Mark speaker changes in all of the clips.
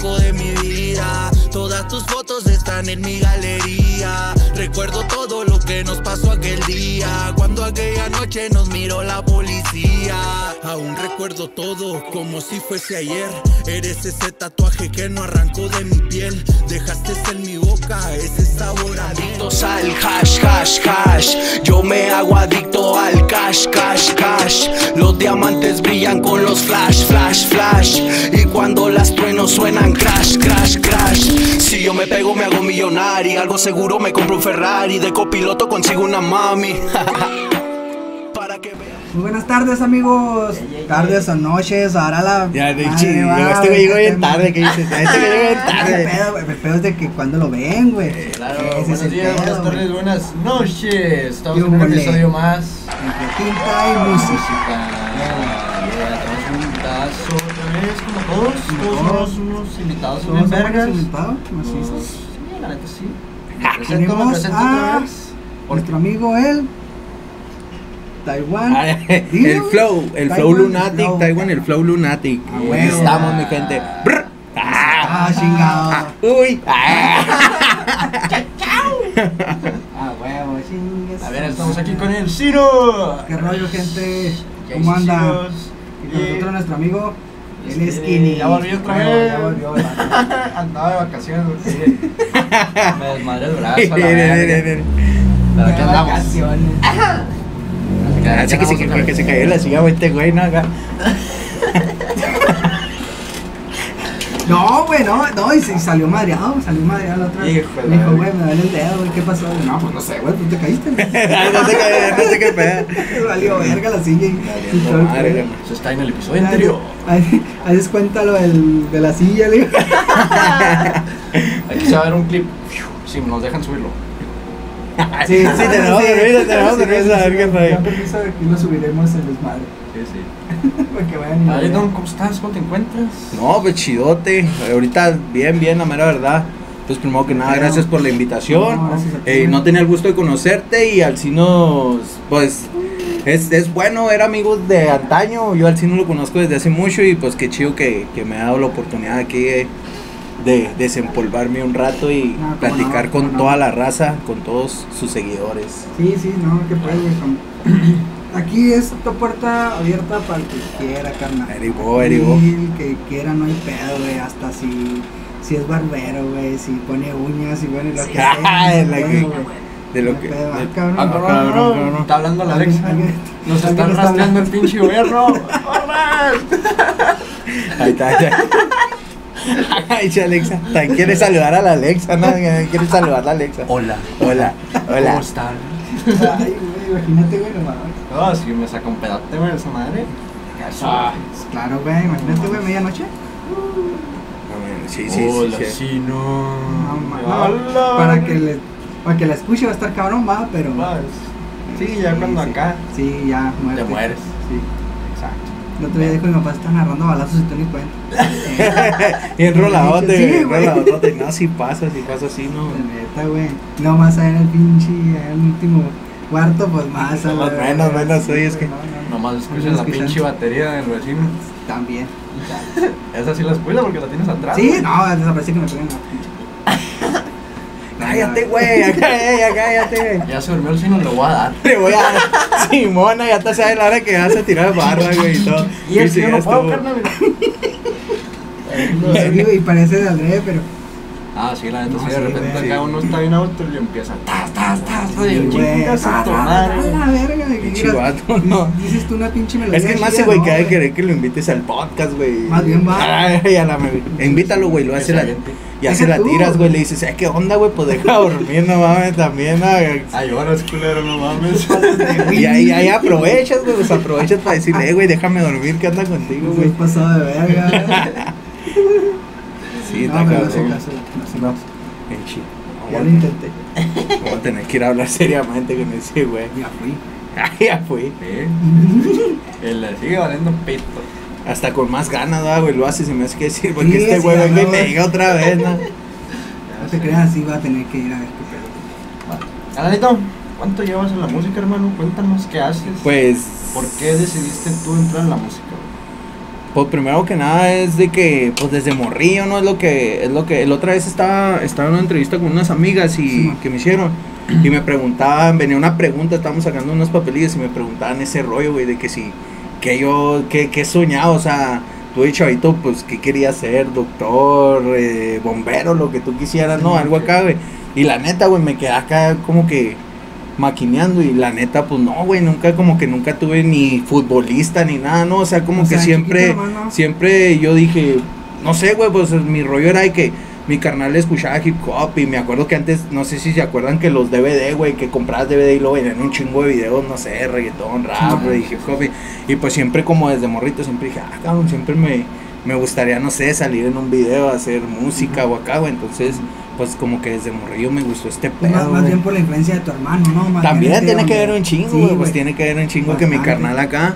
Speaker 1: arranco de. Tus fotos están en mi galería. Recuerdo todo lo que nos pasó aquel día. Cuando aquella noche nos miró la policía. Aún recuerdo todo como si fuese ayer. Eres ese tatuaje que no arrancó de mi piel. Dejaste en mi boca ese sabor adictos al hash, hash, hash. Yo me hago adicto al cash, cash, cash. Los diamantes brillan con los flash, flash, flash. Y cuando las truenos suenan crash, crash, crash. Si yo me pego, me hago millonario. Algo seguro, me compro un Ferrari. De copiloto consigo una mami. Para que vean.
Speaker 2: Muy buenas tardes, amigos. Tardes o noches, ahora la.
Speaker 3: Ya, de chido. Este güey llegó bien tarde, ¿qué dices? Este güey llegó bien
Speaker 2: El
Speaker 3: tarde.
Speaker 2: pedo, güey, el pedo es de que cuando lo ven, güey.
Speaker 4: Claro,
Speaker 2: es el
Speaker 4: buenos días,
Speaker 2: pedo,
Speaker 4: buenas tardes, buenas noches. Estamos
Speaker 2: Y
Speaker 4: en un episodio más.
Speaker 2: Entre tinta y música.
Speaker 4: Yeah, tenemos un invitazo vez, como todos. Todos
Speaker 2: todos.
Speaker 4: somos unos invitados
Speaker 2: Todos somos
Speaker 4: vergas.
Speaker 2: invitados, macizos.
Speaker 4: Todos- Sí, la neta sí. Me presento, me presento
Speaker 2: a
Speaker 4: otra vez.
Speaker 2: nuestro amigo el Taiwán. Dilo,
Speaker 3: El flow, el flow
Speaker 2: Taiwan,
Speaker 3: lunatic,
Speaker 2: flow.
Speaker 3: Taiwan, el flow lunatic.
Speaker 2: Ah, huevo.
Speaker 3: estamos, mi gente. Brr.
Speaker 2: Ah, chingado.
Speaker 3: Uy. Ah.
Speaker 2: Ah, huevo, chingues.
Speaker 4: A ver, estamos aquí con el Ciro.
Speaker 2: ¿Qué rollo, gente?
Speaker 4: ¿Qué
Speaker 2: ¿Cómo anda? Y con nosotros nuestro amigo,
Speaker 4: Skinny. Ya volvió otra vez.
Speaker 2: Ya volvió.
Speaker 4: Andaba de vacaciones me desmadré el brazo. a la
Speaker 3: Miren, miren,
Speaker 4: verga.
Speaker 3: miren.
Speaker 4: Pero aquí
Speaker 2: De
Speaker 4: andamos.
Speaker 2: vacaciones.
Speaker 3: Así que se, que, que se cayó la silla, güey, este güey, ¿no? Acá.
Speaker 2: No, güey, no, no, y, sí, salió madreado, salió madreado la otra vez.
Speaker 4: Híjole,
Speaker 2: Me dijo,
Speaker 4: güey.
Speaker 2: me duele el dedo, güey, ¿qué pasó? No, pues no sé, güey, tú te caíste,
Speaker 3: no sé qué, no sé qué pedo.
Speaker 2: Valió verga la silla
Speaker 3: Madre.
Speaker 4: Eso está en el episodio anterior.
Speaker 2: Haces cuenta lo del, de la silla, le digo.
Speaker 4: Aquí se va a ver un clip. Si nos dejan subirlo.
Speaker 3: Sí, sí, tenemos permiso, tenemos permiso,
Speaker 2: fue. permiso que lo subiremos en desmadre. Vayan y vean.
Speaker 4: Don, ¿cómo estás? ¿Cómo te encuentras?
Speaker 3: No, pues chidote. Ahorita bien, bien, la mera verdad. Pues primero que nada, gracias por la invitación.
Speaker 2: No, gracias a ti.
Speaker 3: Eh, no tenía el gusto de conocerte y al Cino, pues es, es bueno, era amigos de antaño. Yo al Cino lo conozco desde hace mucho y pues qué chido que, que me ha dado la oportunidad aquí de, de desempolvarme un rato y
Speaker 2: No,
Speaker 3: platicar
Speaker 2: no,
Speaker 3: con
Speaker 2: no.
Speaker 3: toda la raza, con todos sus seguidores.
Speaker 2: Sí, sí, no, que puede, güey. con- Aquí es tu puerta abierta para el que quiera, carnal.
Speaker 3: Erigo.
Speaker 2: Sí, el que quiera, no hay pedo, güey. Hasta si, si es barbero, güey. Si pone uñas y bueno, lo que sea.
Speaker 3: Ah,
Speaker 2: pedo,
Speaker 3: que-
Speaker 2: güey.
Speaker 3: De lo
Speaker 2: hay
Speaker 3: que.
Speaker 2: pedo, ah,
Speaker 3: de-
Speaker 2: cabrón.
Speaker 4: Ah,
Speaker 3: Ah,
Speaker 4: cabrón,
Speaker 3: cabrón,
Speaker 4: no,
Speaker 3: cabrón.
Speaker 4: Está hablando la Alexa. Nos
Speaker 2: está
Speaker 4: rastreando el pinche. ¡Corran!
Speaker 3: Ahí está, ahí está. Ay, Alexa. También quiere saludar a la Alexa, ¿no? Quiere saludar a la Alexa.
Speaker 4: Hola.
Speaker 3: Hola, hola.
Speaker 4: ¿Cómo están?
Speaker 2: Ay, güey, imagínate, güey, no mames.
Speaker 4: No, si me saca un pedote, güey, esa madre. Ah,
Speaker 2: Pues Claro, güey, imagínate, güey, medianoche.
Speaker 3: Sí, sí, sí.
Speaker 4: Hola,
Speaker 3: sí.
Speaker 4: sí, no.
Speaker 2: No, no, para que le, para que la escuche va a estar cabrón, va, pero.
Speaker 4: Vas. Sí, ya cuando
Speaker 2: sí.
Speaker 4: acá
Speaker 2: Sí, ya, muerte.
Speaker 4: te mueres.
Speaker 2: Sí. El otro día dijo mi papá, están agarrando balazos y tú ni cuenta.
Speaker 3: Y enroladote,
Speaker 2: Sí.
Speaker 3: No, si pasa, si pasa así, no.
Speaker 2: La neta, güey. No más allá en el pinche, en el último cuarto, pues más. a la
Speaker 3: Menos, menos, oye, es que-
Speaker 2: No, no, no.
Speaker 4: Nomás escuchas la pinche batería del vecino.
Speaker 2: También.
Speaker 4: Esa sí la escuela porque la tienes atrás.
Speaker 2: Sí, no, desaparece que me peguen la pinche.
Speaker 3: Cállate, güey. Acá, ya, cállate, güey.
Speaker 4: Ya se durmió el sino, le voy a dar.
Speaker 3: Le voy a dar. Simona, ya te sabes la hora que vas a tirar barra, güey, y todo.
Speaker 4: Y el
Speaker 3: sí, ya
Speaker 4: no puedo, carnal.
Speaker 2: Sí, y parece de André, pero.
Speaker 4: Ah, sí, la neta,
Speaker 2: No,
Speaker 4: sí, de
Speaker 2: sí,
Speaker 4: repente acá uno está bien auto y empieza. Tas, tas, tas,
Speaker 2: Sí,
Speaker 4: oye,
Speaker 2: güey.
Speaker 4: chingas a tu
Speaker 2: Ah,
Speaker 4: madre.
Speaker 2: A la verga, güey.
Speaker 3: Pinche
Speaker 2: Mira,
Speaker 3: vato, no.
Speaker 2: Dices tú una pinche melodía.
Speaker 3: Es que más ese güey
Speaker 2: ¿no,
Speaker 3: que ha de querer que lo invites al podcast, güey.
Speaker 2: Más bien va.
Speaker 3: Ay, a la me- Invítalo, güey, lo
Speaker 4: Que
Speaker 3: hace la.
Speaker 4: aviente.
Speaker 3: Ya se
Speaker 2: Deja
Speaker 3: la tiras, güey, le dices, "Eh, ¿qué onda, güey? Pues deja dormir, no mames, también, ¿no?
Speaker 4: Ay, ahora es culero, no mames.
Speaker 3: Y ahí, ahí aprovechas, güey, pues aprovechas para decirle, eh, güey, déjame dormir, ¿qué anda contigo,
Speaker 2: Güey,
Speaker 3: güey?
Speaker 2: pasado de verga.
Speaker 3: Sí,
Speaker 2: no,
Speaker 3: está
Speaker 2: no
Speaker 3: cabrón.
Speaker 2: caso. No
Speaker 3: No, chi-
Speaker 2: Ya lo intenté.
Speaker 3: Voy a tener que ir a hablar seriamente con ese güey.
Speaker 2: Ya fui.
Speaker 3: Ay, ya fui.
Speaker 4: Sí. Él le sigue valiendo pito.
Speaker 3: Hasta con más ganas, ¿verdad, güey, lo haces y me hace que decir, porque
Speaker 2: Sí,
Speaker 3: este güey venga y me diga otra vez, ¿no?
Speaker 2: No te creas, así va a tener que ir a ver qué pedo.
Speaker 4: Alanito, ¿cuánto llevas en la música, hermano? Cuéntanos qué haces.
Speaker 3: Pues.
Speaker 4: ¿Por qué decidiste tú entrar en la música? güey?
Speaker 3: Pues primero que nada es de que, pues desde morrillo, ¿no? Es lo que, es lo que, la otra vez estaba, estaba en una entrevista con unas amigas y
Speaker 2: Sí,
Speaker 3: que me hicieron. Y me preguntaban, venía una pregunta, estábamos sacando unos papelillos y me preguntaban ese rollo, güey, de que si, que yo, que, que soñaba, o sea, tú de chavito, pues, ¿qué querías ser? Doctor, eh, bombero, lo que tú quisieras, ¿no? Algo acá, güey. Y la neta, güey, me quedé acá como que maquineando y la neta, pues no, güey, nunca, como que nunca tuve ni futbolista ni nada, ¿no? O sea, como
Speaker 2: O
Speaker 3: que
Speaker 2: sea,
Speaker 3: siempre, siempre yo dije, no sé, güey, pues mi rollo era de que mi carnal escuchaba hip hop y me acuerdo que antes, no sé si se acuerdan que los DVD, güey, que comprabas DVD y luego venían un chingo de videos, no sé, reggaetón, rap, güey, hip hop y, y pues siempre como desde morrito siempre dije, ah, cabrón, siempre me, me gustaría, no sé, salir en un video, hacer música o acá, güey, entonces, pues como que desde morrillo me gustó este
Speaker 2: más,
Speaker 3: pedo,
Speaker 2: más
Speaker 3: güey.
Speaker 2: bien por la influencia de tu hermano, ¿no? Más
Speaker 3: También tiene que ver un chingo,
Speaker 2: Sí,
Speaker 3: güey, pues tiene que ver un chingo que mi carnal acá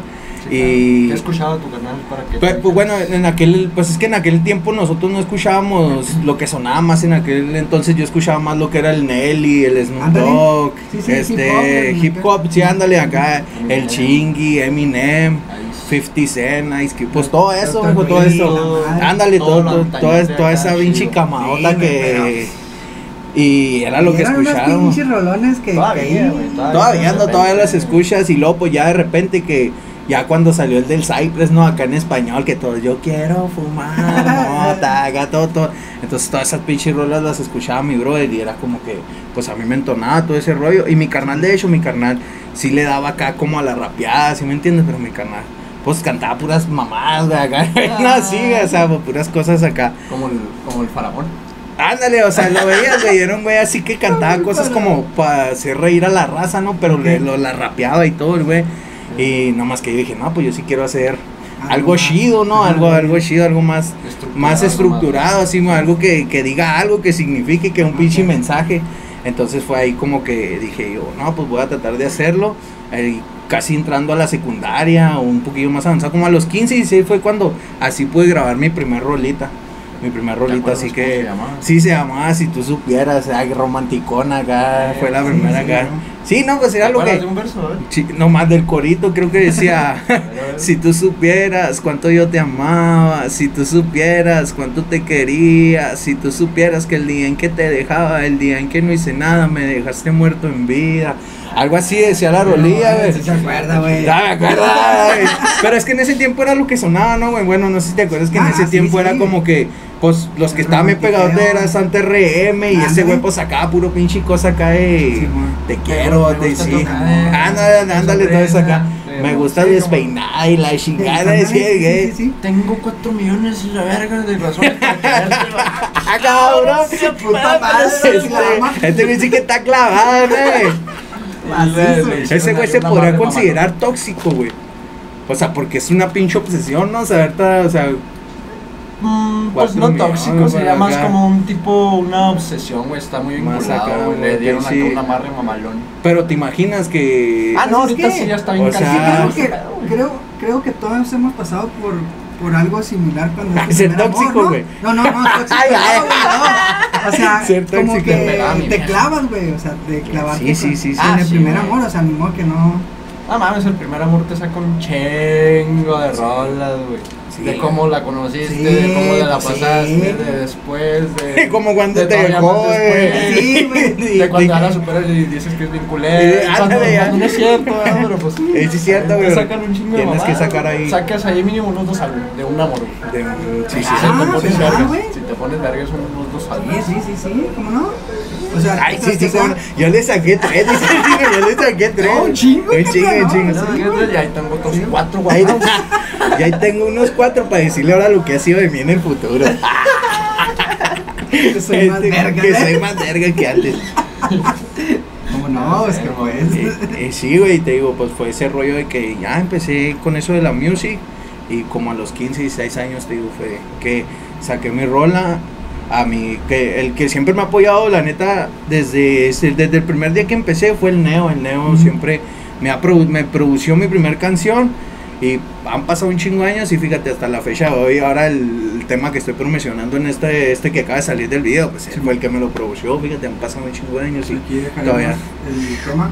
Speaker 4: Sí,
Speaker 3: y...
Speaker 4: ¿Qué escuchaba tu canal para que
Speaker 3: Pues, pues, bueno, en aquel, pues es que en aquel tiempo nosotros no escuchábamos lo que sonaba más en aquel entonces yo escuchaba más lo que era el Nelly, el Snoop. Dogg,
Speaker 2: Sí, sí,
Speaker 3: este,
Speaker 2: hip hop, güey,
Speaker 3: hip hop, sí, ándale acá, el. Chingui, Eminem,
Speaker 4: Ahí sí.
Speaker 3: 50 Cent, Ice Cube, pues todo eso, todo eso, ándale,
Speaker 4: Todo
Speaker 3: todo, toda, esa pinche
Speaker 2: güey,
Speaker 3: que, y era lo
Speaker 2: Y
Speaker 3: que escuchábamos.
Speaker 2: pinches rolones que
Speaker 4: Todavía, todavía.
Speaker 3: Todavía no,
Speaker 4: de
Speaker 3: todavía las escuchas y luego pues ya de repente que ya cuando salió el del Cypress, ¿no? Acá en español, que todo, yo quiero fumar, mota, acá todo, todo. Entonces todas esas pinches rolas las escuchaba mi brother y era como que, pues a mí me entonaba todo ese rollo. Y mi carnal, de hecho, mi carnal sí le daba acá como a la rapeada, ¿sí me entiendes? Pero mi carnal, pues cantaba puras mamadas, güey, acá, no, así, o sea, pues, puras cosas acá.
Speaker 4: Como el, como el faraón.
Speaker 3: Ándale, o sea, lo veías, güey, era un güey así que cantaba cosas como para hacer reír a la raza, ¿no? Pero le, lo, la rapeaba y todo, el güey. Y nomás que yo dije, no, pues yo sí quiero hacer algo
Speaker 2: más.
Speaker 3: chido, ¿no? Algo, algo chido, algo más,
Speaker 4: Estructurado,
Speaker 3: más
Speaker 4: más-
Speaker 3: estructurado, así, algo que, que diga algo, que signifique, que un pinche mensaje. Entonces fue ahí como que dije yo, no, pues voy a tratar de hacerlo. eh, casi entrando a la secundaria o un poquillo más avanzado, como a los 15 y 16 fue cuando así pude grabar mi primer rolita. Mi primer rolita, así que
Speaker 4: se llamaba?
Speaker 3: sí se llamaba Si tú supieras, ay, romanticona acá,
Speaker 4: Eh,
Speaker 3: fue la primera
Speaker 2: sí,
Speaker 3: acá.
Speaker 2: ¿no?
Speaker 3: Sí, no, pues
Speaker 4: ¿Te
Speaker 3: era lo que
Speaker 4: de un verso, eh?
Speaker 3: Sí, nomás del corito creo que decía, si tú supieras cuánto yo te amaba, si tú supieras cuánto te quería, si tú supieras que el día en que te dejaba, el día en que no hice nada, me dejaste muerto en vida. Algo así decía la rolilla, güey.
Speaker 2: Sí se acuerda, güey.
Speaker 3: Ya me acuerdo, güey. Pero es que en ese tiempo era lo que sonaba, ¿no, güey? Bueno, no sé si te acuerdas que en
Speaker 2: Ah,
Speaker 3: ese
Speaker 2: sí,
Speaker 3: tiempo
Speaker 2: sí.
Speaker 3: era como que, pues, los que estaban bien pegados de era Santa RM y ese güey, pues, sacaba puro pinche cosa acá de te quiero, te sí. Ándale, ándale, todo eso acá. Me gusta
Speaker 4: sí, como-
Speaker 3: despeinada y la chingada, decía,
Speaker 2: sí,
Speaker 3: güey.
Speaker 2: sí, sí,
Speaker 4: Tengo cuatro millones y la verga de razones para querértelo.
Speaker 3: ¡Ah, cabrón!
Speaker 2: puta madre,
Speaker 3: Este-. Este güey sí que está clavado, güey. Ese güey se
Speaker 4: madre
Speaker 3: considerar tóxico, güey. O sea, porque es una pinche obsesión, ¿no? Saber, ta- o sea,
Speaker 4: Mm, pues no tóxico, sería más
Speaker 3: acá.
Speaker 4: como un tipo, una obsesión, güey. Está muy
Speaker 3: Más
Speaker 4: vinculado, güey. Le dieron
Speaker 3: sí.
Speaker 4: acá un amarre mamalón.
Speaker 3: pero te imaginas que.
Speaker 4: Ah, no, ahorita sí ya está bien
Speaker 3: o sea,
Speaker 2: creo, que, creo, creo que todos hemos pasado por, por algo similar cuando es tu
Speaker 3: Ser
Speaker 2: primer amor,
Speaker 3: tóxico,
Speaker 2: ¿no?
Speaker 3: güey.
Speaker 2: No, no, no, tóxico.
Speaker 3: Ay, ay.
Speaker 2: no, no. O sea,
Speaker 3: Ser
Speaker 2: como que
Speaker 4: Me
Speaker 2: te clavas, güey. O sea, de clavarte
Speaker 3: Sí, sí, sí, sí.
Speaker 2: en
Speaker 4: Ah,
Speaker 2: el
Speaker 4: sí,
Speaker 2: primer amor. O sea, ni modo que no.
Speaker 4: No mames, el primer amor te saca un chingo de rolas, güey.
Speaker 3: Sí.
Speaker 4: De cómo la conociste,
Speaker 2: Sí,
Speaker 4: de cómo la
Speaker 2: pues sí.
Speaker 4: pasaste, de después, de.
Speaker 3: Como cuando
Speaker 4: de
Speaker 3: te dejó, güey.
Speaker 4: después.
Speaker 2: Sí.
Speaker 4: De cuando la superas y dices que es bien culero.
Speaker 3: Sí,
Speaker 4: no es cierto, ¿verdad? pero pues.
Speaker 3: Eh, sí es cierto,
Speaker 4: te
Speaker 3: güey.
Speaker 4: sacan un chingo de
Speaker 3: Tienes que
Speaker 4: mamadas,
Speaker 3: sacar ahí.
Speaker 4: Sacas ahí mínimo unos dos álbumes de un amor,
Speaker 3: sí, sí,
Speaker 4: Si
Speaker 3: sí.
Speaker 4: te
Speaker 2: Ah,
Speaker 4: pones
Speaker 2: ¿verdad,
Speaker 4: vergas,
Speaker 2: güey?
Speaker 4: si te pones vergas son unos dos
Speaker 2: Sí,
Speaker 4: álbumes.
Speaker 2: sí, sí, sí. ¿Cómo no? O sea,
Speaker 3: Ay, sí, sí,
Speaker 2: que
Speaker 3: yo le saqué tres, dice el chico, yo le saqué tres.
Speaker 2: No, un chingo,
Speaker 3: Un chingo, un chingo. sí.
Speaker 2: sí.
Speaker 4: Y ahí tengo otros cuatro
Speaker 3: Ahí,
Speaker 4: guapados.
Speaker 3: Y ahí tengo unos cuatro para decirle ahora lo que ha sido de mí en el futuro.
Speaker 2: que soy más
Speaker 3: Este,
Speaker 2: verga,
Speaker 3: que
Speaker 2: ¿eh?
Speaker 3: soy más verga que antes.
Speaker 2: ¿Cómo no? Es que pues.
Speaker 3: Eh, eh, sí, güey, te digo, pues fue ese rollo de que ya empecé con eso de la music y como a los 15, 16 años, te digo, fue que saqué mi rola. A mí, que el que siempre me ha apoyado, la neta, desde, desde el primer día que empecé fue el Neo. El Neo
Speaker 2: Ujú.
Speaker 3: siempre me, ha produ- me produció mi primer canción y han pasado un chingo de años y fíjate, hasta la fecha de hoy, ahora el, el tema que estoy promocionando en este, este que acaba de salir del video, pues él fue el que me lo produjo, fíjate, han pasado un chingo de años y todavía
Speaker 2: el croma.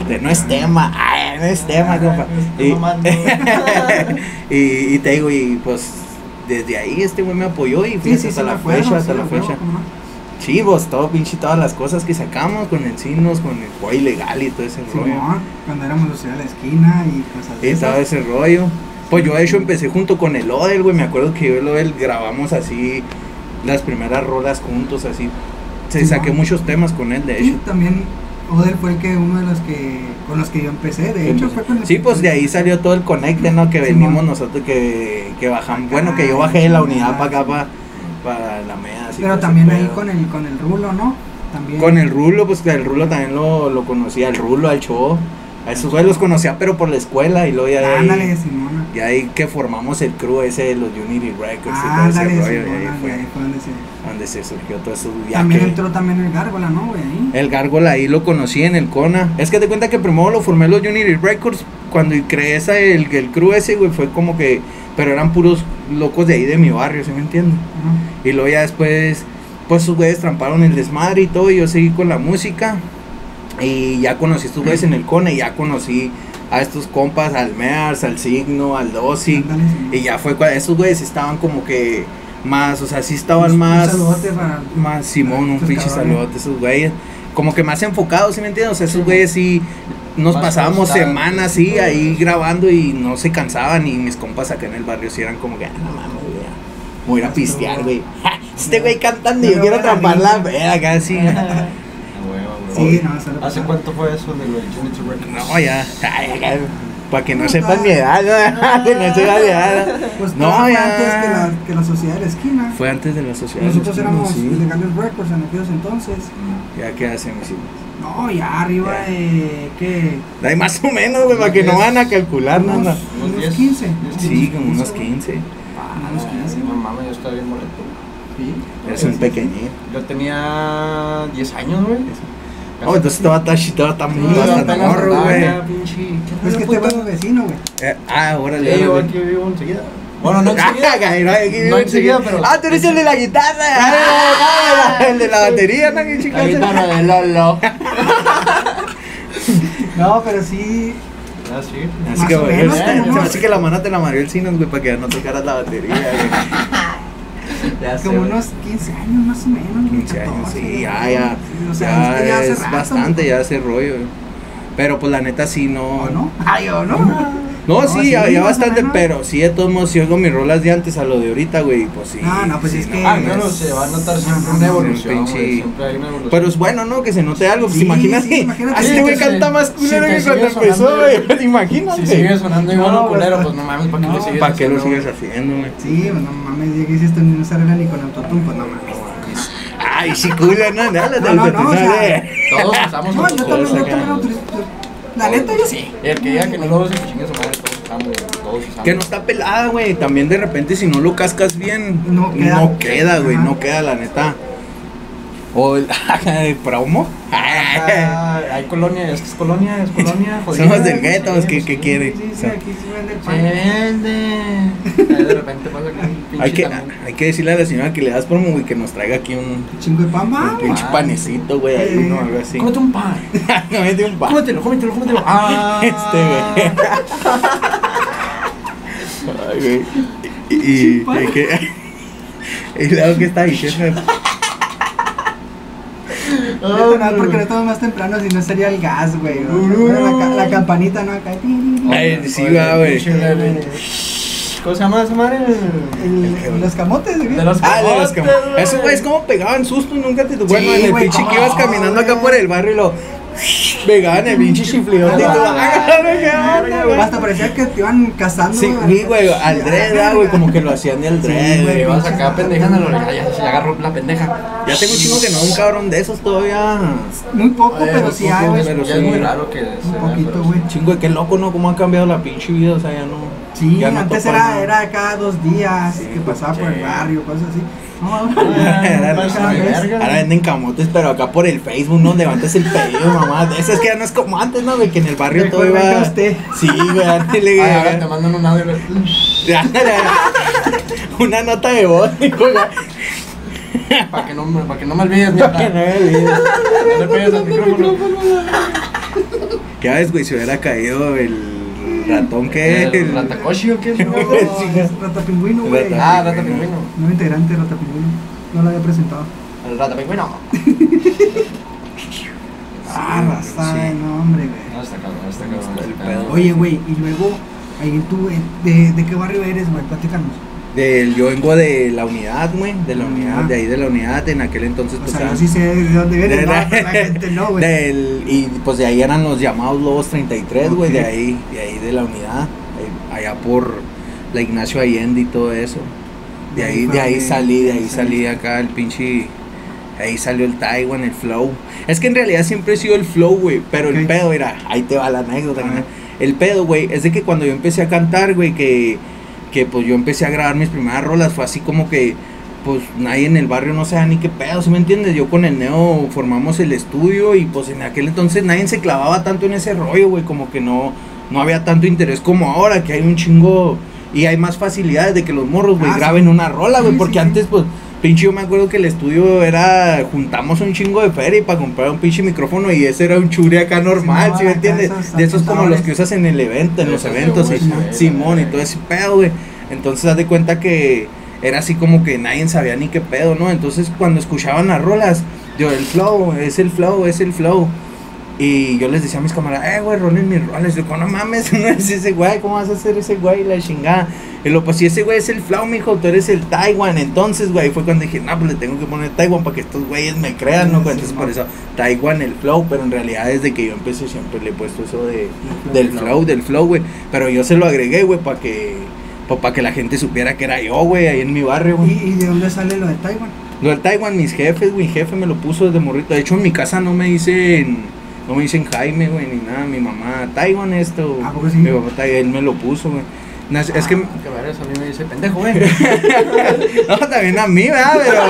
Speaker 3: el de no es tema, ay, no es tema, compa.
Speaker 4: Estoy
Speaker 3: Y,
Speaker 4: mamando.
Speaker 3: y, y te digo, y pues desde ahí este güey me apoyó y fíjate,
Speaker 2: sí,
Speaker 3: hasta la fecha, hasta la fecha.
Speaker 2: No.
Speaker 3: Chivos, todo pinche, todas las cosas que sacamos con el signos, con el juego ilegal y todo ese rollo.
Speaker 2: Simón, cuando éramos sociedad de la esquina y cosas
Speaker 3: Y todo
Speaker 2: esas.
Speaker 3: ese rollo. Pues yo de hecho empecé junto con el Odel, güey. Me acuerdo que yo y el Odel grabamos así las primeras rolas juntos, así. Se
Speaker 2: Sí,
Speaker 3: saqué
Speaker 2: ¿no?
Speaker 3: muchos temas con él, de
Speaker 2: Y
Speaker 3: hecho.
Speaker 2: también Odel fue el que uno de los que con los que yo empecé, de hecho fue con el
Speaker 3: Sí, pues de ahí salió todo el conecte, ¿no? Que
Speaker 2: Sí,
Speaker 3: venimos
Speaker 2: mo.
Speaker 3: nosotros, que, que bajamos.
Speaker 2: Acá,
Speaker 3: Bueno, que yo bajé de la unidad para acá,
Speaker 2: sí.
Speaker 3: para, para la MEA. así,
Speaker 2: Pero también ahí con el con el rulo, ¿no? También.
Speaker 3: Con el Rulo, pues que el Rulo también lo, lo conocía, el Rulo, al Cho. A esos güeyes los conocía, pero por la escuela y luego ya de ahí-
Speaker 2: Ándale, Simona.
Speaker 3: Y ahí que formamos el crew ese de los Unity Records y todo
Speaker 2: Ándale,
Speaker 3: ese rollo. Y
Speaker 2: Simona,
Speaker 3: ahí fue
Speaker 2: ahí fue donde se-
Speaker 3: donde se surgió todo eso.
Speaker 2: También entró también el Gárgola, ¿no, güey? Ahí.
Speaker 3: El Gárgola ahí lo conocí en el Kona. Es que te cuenta que primero lo formé los Unity Records. Cuando creé esa, el, el crew ese, güey, fue como que. Pero eran puros locos de ahí de mi barrio, ¿sí me entiendes?
Speaker 2: Ajá.
Speaker 3: Y luego ya después, pues sus güeyes tramparon el desmadre y todo. Y yo seguí con la música. Y ya conocí a estos güeyes en el Kona. Y ya conocí a estos compas, al Mears, al Signo, al
Speaker 2: Simona.
Speaker 3: Y ya fue cuando esos güeyes estaban como que más, o sea, sí estaban
Speaker 2: Un-
Speaker 3: más.
Speaker 2: Un saludote para.
Speaker 3: Más Simón, un pinche saludote, esos güeyes. Como que más enfocados, ¿sí me entiendes? O sea, esos güeyes sí nos pasábamos semanas
Speaker 4: sí,
Speaker 3: sí, ahí grabando y no se cansaban. Y mis compas acá en el barrio sí eran como que, ah, no mames, güey. Voy a ir a pistear, güey. Este güey cantando y yo quiero atrapar la vea acá.
Speaker 2: Sí, no, lo
Speaker 4: ¿Hace cuánto fue eso de Records?
Speaker 3: No, ya. Para que no sepan mi edad, ¿no? que no sepan mi edad.
Speaker 2: Pues
Speaker 3: No,
Speaker 2: no, fue
Speaker 3: ya.
Speaker 2: antes que la, que la sociedad de la esquina.
Speaker 3: Fue antes de la sociedad.
Speaker 2: Nosotros
Speaker 3: Sí,
Speaker 2: éramos
Speaker 3: sí.
Speaker 2: Ilegales Records en aquellos entonces.
Speaker 3: Ya que hacen mis hijos.
Speaker 2: No, ya arriba
Speaker 3: Ya.
Speaker 2: de. ¿Qué?
Speaker 3: Ahí más o menos, güey, para que no van a calcular nada.
Speaker 2: Unos,
Speaker 4: Unos
Speaker 2: unos
Speaker 4: 10,
Speaker 2: 15.
Speaker 4: 10,
Speaker 3: Sí, como unos
Speaker 2: güey.
Speaker 3: 15.
Speaker 2: Ah, unos 15.
Speaker 4: No mames, yo estaba bien molesto.
Speaker 2: Sí.
Speaker 3: Es un pequeñito.
Speaker 4: Yo tenía 10 años, güey.
Speaker 3: Oh, entonces estaba tan tan
Speaker 4: Sí,
Speaker 3: muy hasta
Speaker 4: apenas
Speaker 3: morro, güey.
Speaker 4: ya, pinche. ¿qué
Speaker 2: Es que este mi vecino, güey.
Speaker 3: Eh, ah, órale.
Speaker 4: Sí, yo aquí vivo enseguida. Bueno, no enseguida. No enseguida, pero-
Speaker 3: Ah, tú eres el de la guitarra. Ah, el de la batería, ¿no?
Speaker 4: La guitarra de Lolo.
Speaker 2: No, pero sí.
Speaker 4: Ah, sí.
Speaker 3: Así que,
Speaker 2: o
Speaker 3: güey,
Speaker 2: menos,
Speaker 3: es-
Speaker 2: como unos-
Speaker 3: así que la mano te la mareó el cine, güey, para que no tocaras la batería, güey.
Speaker 2: Como unos 15 años más o menos.
Speaker 3: 15 años,
Speaker 2: 14,
Speaker 3: sí, ya, ya.
Speaker 2: O sea,
Speaker 3: Ya
Speaker 2: ya hace
Speaker 3: es
Speaker 2: rato,
Speaker 3: bastante,
Speaker 2: ¿no?
Speaker 3: ya hace rollo. Pero pues la neta sí no.
Speaker 2: ¿O no? Ay, ¿o no?
Speaker 3: No,
Speaker 2: No,
Speaker 3: sí,
Speaker 2: sí,
Speaker 3: ya, ya bastante, pero sí, de todos modos, si oigo mis rolas de antes a lo de ahorita, güey, pues sí.
Speaker 2: No, no, pues
Speaker 3: sí,
Speaker 2: es que-
Speaker 4: Ah, claro, se va a notar siempre una evolución, güey. Siempre hay una evolución.
Speaker 3: Pero es bueno, ¿no? Que se note algo. Pues
Speaker 2: Sí,
Speaker 3: imagínate.
Speaker 2: sí, imagínate.
Speaker 3: este güey canta más culero que cuando empezó, güey. Imagínate.
Speaker 4: Si sigue sonando igual
Speaker 2: No,
Speaker 4: culero,
Speaker 2: güey,
Speaker 4: pues no mames, ¿para qué
Speaker 2: no,
Speaker 4: lo sigues
Speaker 3: ¿Para qué lo
Speaker 4: haciendo,
Speaker 3: sigues
Speaker 4: güey?
Speaker 3: haciendo, güey?
Speaker 2: Sí, pues no mames, ya que hiciste no se arregla ni con autotune, pues no mames.
Speaker 3: Ay, sí, culo, no, dale,
Speaker 2: No, no, no, o sea,
Speaker 4: Todos usamos
Speaker 2: No, yo también, yo también
Speaker 4: acá.
Speaker 2: utilizo. La neta, yo sí.
Speaker 4: El que diga que no lo use, pues chingue su madre, todos usamos, todos usamos.
Speaker 3: Que no está pelada, güey. También de repente, si no lo cascas bien,
Speaker 2: No queda.
Speaker 3: no queda, güey. No queda, la neta. O el el promo.
Speaker 4: Ah, hay colonia, es que es colonia, es colonia. jodida.
Speaker 3: Somos del gueto,
Speaker 4: Sí,
Speaker 3: es que, que
Speaker 4: sí.
Speaker 3: quiere.
Speaker 2: Sí,
Speaker 3: O
Speaker 2: sí,
Speaker 3: sea,
Speaker 2: aquí se vende el
Speaker 4: Se
Speaker 2: pan.
Speaker 4: vende. Ahí de repente pasa con un pinche
Speaker 3: hay, que, hay que decirle a la señora que le das promo, güey, que nos traiga aquí un,
Speaker 2: Chingo de pan,
Speaker 3: un pinche panecito, güey,
Speaker 2: Sí.
Speaker 3: Algo así.
Speaker 4: Cómete un pan.
Speaker 3: Cómete un pan.
Speaker 4: Cómetelo, cómetelo, cómetelo. Ah.
Speaker 3: Este, güey. Ay, güey. Y, y, y, que- y luego que está diciendo.
Speaker 2: Neta, no, porque no estamos más temprano, si no sería el gas, güey. La, ca- la campanita, ¿no? Acá.
Speaker 3: Ay, sí, va, güey.
Speaker 4: ¿Cómo se llama esa madre?
Speaker 2: Los camotes, güey.
Speaker 4: De los
Speaker 3: Ah, de los
Speaker 4: camotes,
Speaker 3: cam-
Speaker 4: güey.
Speaker 3: Esos güeyes como pegaban susto, nunca te Bueno, en el pinche que ibas caminando acá por el barrio y lo pegaban el pinche chiflidote y tú,
Speaker 2: Ah,
Speaker 3: "Ah, ¿qué onda, güey?"
Speaker 2: Hasta parecía que te iban cazando.
Speaker 3: Sí,
Speaker 2: güey.
Speaker 3: güey, al dread, ah, güey, como que lo hacían de al dread,
Speaker 2: Sí,
Speaker 3: güey.
Speaker 4: Vas acá pendejando, ya, ya se agarró la pendeja.
Speaker 3: Ya tengo un chingo que no, un cabrón de esos todavía.
Speaker 2: Muy poco,
Speaker 4: Oye,
Speaker 2: pero sí hay, güey.
Speaker 3: pero
Speaker 4: ya
Speaker 3: sí.
Speaker 4: es muy raro que
Speaker 2: Un poquito, güey.
Speaker 3: Chingo qué loco, ¿no? Cómo ha cambiado la pinche vida, o sea, ya no.
Speaker 2: Sí,
Speaker 3: ya no
Speaker 2: antes era,
Speaker 3: nada.
Speaker 2: era cada dos días
Speaker 3: Sí,
Speaker 2: que pasaba por el barrio, cosas así. No,
Speaker 3: Ahora,
Speaker 4: verga,
Speaker 3: venden camotes, pero acá por el Facebook no levantas el pedido, mamá. De esas que ya no es como antes, ¿no? De que en el barrio todo iba.
Speaker 2: usted.
Speaker 3: Sí, güey, antes le
Speaker 4: Ay, ahora te mandan un audio.
Speaker 3: Una nota de voz.
Speaker 4: Para que no, me- pa' que no me olvides, mi
Speaker 3: Que no me olvides.
Speaker 4: No le pegues al micrófono.
Speaker 3: Ya ves, güey, si hubiera caído el ratón que
Speaker 4: ¿El Ratakoshi o qué?
Speaker 2: No, es Rata Pingüino, güey.
Speaker 4: Ah, Rata Pingüino.
Speaker 2: Nuevo integrante de Rata Pingüino. No lo había presentado.
Speaker 4: El Rata Pingüino.
Speaker 2: Ah, raza,
Speaker 3: sí.
Speaker 2: no, hombre, güey.
Speaker 4: No, está cabrón, está
Speaker 3: Está
Speaker 4: cabrón.
Speaker 2: Oye, güey, y luego, ahí tu, en- de, ¿de qué barrio eres, güey? Platícanos.
Speaker 3: Del, yo vengo de la unidad, güey, de la unidad, de ahí de la unidad, en aquel entonces
Speaker 2: O
Speaker 3: pues
Speaker 2: sea, sí sé de dónde
Speaker 3: de-
Speaker 2: vienes, no, la gente no, güey.
Speaker 3: del- y pues de ahí eran los llamados Lobos 33, güey, de ahí, de ahí de la unidad, ahí- allá por la Ignacio Allende y todo eso. De ahí, de ahí salí, de ahí salí acá el pinche. Ahí salió el Taiwan, el flow. Es que en realidad siempre he sido el flow, güey. Pero el pedo era, ahí te va la anécdota. El pedo, güey, es de que cuando yo empecé a cantar, güey, que, que pues yo empecé a grabar mis primeras rolas, fue así como que, pues nadie en el barrio no sabe ni qué pedo, ¿sí me entiendes? Yo con el Neo formamos el estudio y pues en aquel entonces nadie se clavaba tanto en ese rollo, güey, como que no, no había tanto interés como ahora, que hay un chingo y hay más facilidades de que los morros, güey,
Speaker 2: Ah, sí.
Speaker 3: graben una rola, güey,
Speaker 2: Sí,
Speaker 3: porque
Speaker 2: sí.
Speaker 3: antes, pues, pinche, yo me acuerdo que el estudio era, juntamos un chingo de feria para comprar un pinche micrófono y ese era un churi acá normal, ¿sí me entiendes?
Speaker 2: esos
Speaker 3: De esos como los que usas en el evento, en los eventos, y- Simón y todo ese pedo, güey. Entonces, haz de cuenta que era así como que nadie sabía ni qué pedo, ¿no? Entonces, cuando escuchaban las rolas, yo, el flow, es el flow, es el flow. Y yo les decía a mis camaradas, eh, güey, rolen mis roles. Yo, no mames, no es ese güey, ¿cómo vas a hacer ese güey? La chingada. Y lo, pues si ese güey es el flow, mijo, tú eres el Taiwan. Entonces, güey, fue cuando dije, no, pues le tengo que poner Taiwan para que estos güeyes me crean, ¿no?
Speaker 2: Sí,
Speaker 3: Entonces,
Speaker 2: sí,
Speaker 3: por eso, Taiwan el flow. Pero en realidad, desde que yo empecé, siempre le he puesto eso de, del flow, del flow, güey. Pero yo se lo agregué, güey, para que, para que la gente supiera que era yo, güey, ahí en mi barrio, güey.
Speaker 2: ¿Y, ¿Y de dónde sale lo de Taiwan?
Speaker 3: Lo del Taiwan, mis jefes, güey, jefe me lo puso desde morrito. De hecho, en mi casa no me dicen, no me dicen Jaime, güey, ni nada. Mi mamá, Taiwan esto.
Speaker 2: ¿A poco sí?
Speaker 3: Mi papá, él me lo puso, güey. No, Es, que,
Speaker 4: Ah, que ver, eso a mí me dice, pendejo, güey.
Speaker 3: no, también a mí, ¿verdad? Pero,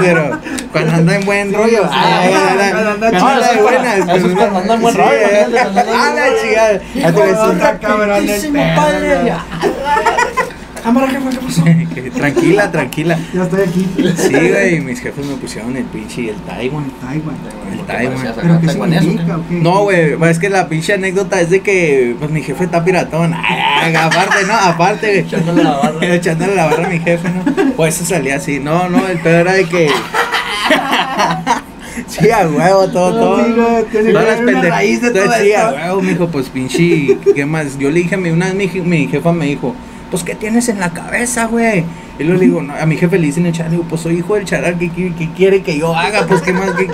Speaker 3: pero cuando anda en buen rollo. ah, ah, ah, anda de
Speaker 4: eso es cuando- eso es cuando anda en buen rollo,
Speaker 3: eh. Ah, la chingada. Ya te voy a decir-
Speaker 2: Otra cabrón
Speaker 4: Cámara, ¿qué fue? ¿Qué pasó?
Speaker 3: Tranquila, tranquila.
Speaker 2: Ya estoy aquí.
Speaker 3: Sí, güey, mis jefes me pusieron el pinche y el Taiwan.
Speaker 2: Taiwan.
Speaker 3: El
Speaker 4: ¿Por qué
Speaker 3: Taiwan.
Speaker 4: parecías acá
Speaker 2: ¿Pero qué
Speaker 4: qué?
Speaker 2: qué?
Speaker 3: No, güey, es que la pinche anécdota es de que pues mi jefe está piratón. Ay, aparte, no, aparte, güey.
Speaker 4: Echándole la barra.
Speaker 3: Echándole la barra a mi jefe, ¿no? Pues eso salía así. No, no, el peor era de que. Sí, a huevo, todo, todo.
Speaker 2: Sí, güey, tiene
Speaker 3: Todas las
Speaker 2: todo
Speaker 3: sí, a huevo, mijo, pues pinche. ¿Qué más? Yo le dije a mi, una vez mi, je- mi jefa me dijo, pues, ¿qué tienes en la cabeza, güey? Y luego le digo, no, a mi jefe le dicen el charal, digo, pues soy hijo del charal, ¿qué, qué, qué quiere que yo haga? Pues, ¿qué más? ¿Qué?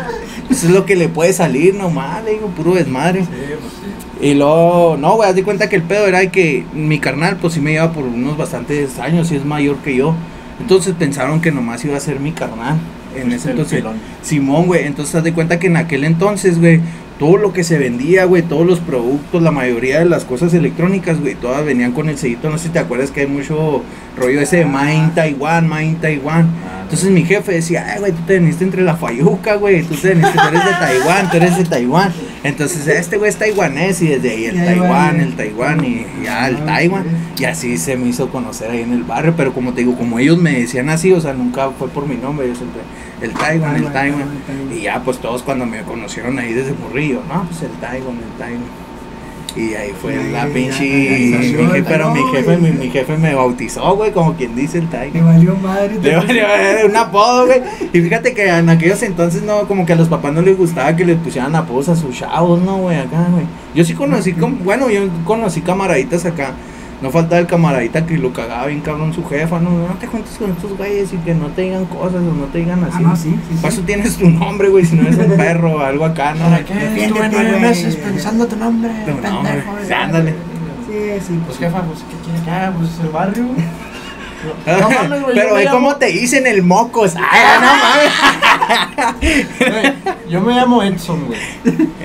Speaker 3: Pues es lo que le puede salir nomás, le digo, puro desmadre.
Speaker 4: Sí, pues sí.
Speaker 3: Y luego, no, güey, haz de cuenta que el pedo era que mi carnal, pues sí me lleva por unos bastantes años y es mayor que yo. Entonces pensaron que nomás iba a ser mi carnal. En ese
Speaker 4: El
Speaker 3: entonces. Simón, güey. Entonces haz de cuenta que en aquel entonces, güey, todo lo que se vendía, güey, todos los productos, la mayoría de las cosas electrónicas, güey, todas venían con el sellito. No sé si te acuerdas que hay mucho rollo ese de Made in Taiwan, Made in Taiwan.
Speaker 4: Ah,
Speaker 3: Entonces mi jefe decía, ay, güey, tú te veniste entre la fayuca, güey, tú te veniste, tú eres de Taiwán, tú eres de Taiwán. Entonces, este güey es taiwanés y desde ahí el Taiwán, el Taiwán y ya el
Speaker 2: Ah,
Speaker 3: Taiwán. Y así se me hizo conocer ahí en el barrio, pero como te digo, como ellos me decían así, o sea, nunca fue por mi nombre, yo siempre, el Taiwán, el
Speaker 2: Taiwán.
Speaker 3: Y ya, pues todos cuando me conocieron ahí desde morrillo, no, pues el Taiwán, el Taiwán. Y ahí fue
Speaker 2: ahí
Speaker 3: la pinche. mi pero mi jefe, mi, mi jefe me bautizó, güey, como quien dice el
Speaker 2: Te
Speaker 3: Taiwán.
Speaker 2: valió madre.
Speaker 3: Le valió era un apodo, güey. Y fíjate que en aquellos entonces no, como que a los papás no les gustaba que les pusieran apodos a sus chavos, no, güey, acá, güey. Yo sí conocí, com- bueno, yo conocí camaraditas acá. No faltaba el camaradita que lo cagaba bien cabrón su jefa, no, no te juntes con estos güeyes y que no te digan cosas o no te digan así.
Speaker 2: Ah, no, sí, sí,
Speaker 3: Para
Speaker 2: sí.
Speaker 3: eso tienes tu nombre, güey, si no eres un perro o algo acá, ¿no?
Speaker 4: ¿Para qué? Estuve nueve
Speaker 2: güey.
Speaker 4: meses pensando tu nombre.
Speaker 3: Tu nombre,
Speaker 4: pendejo,
Speaker 3: sí,
Speaker 4: güey.
Speaker 3: ándale.
Speaker 2: Sí, sí.
Speaker 4: Pues jefa, pues ¿qué quiere que haga? Pues el barrio. No, no mames, güey,
Speaker 3: Pero ve cómo te dicen el mocos. Ay, no mames.
Speaker 4: Güey, Yo me llamo Edson, güey.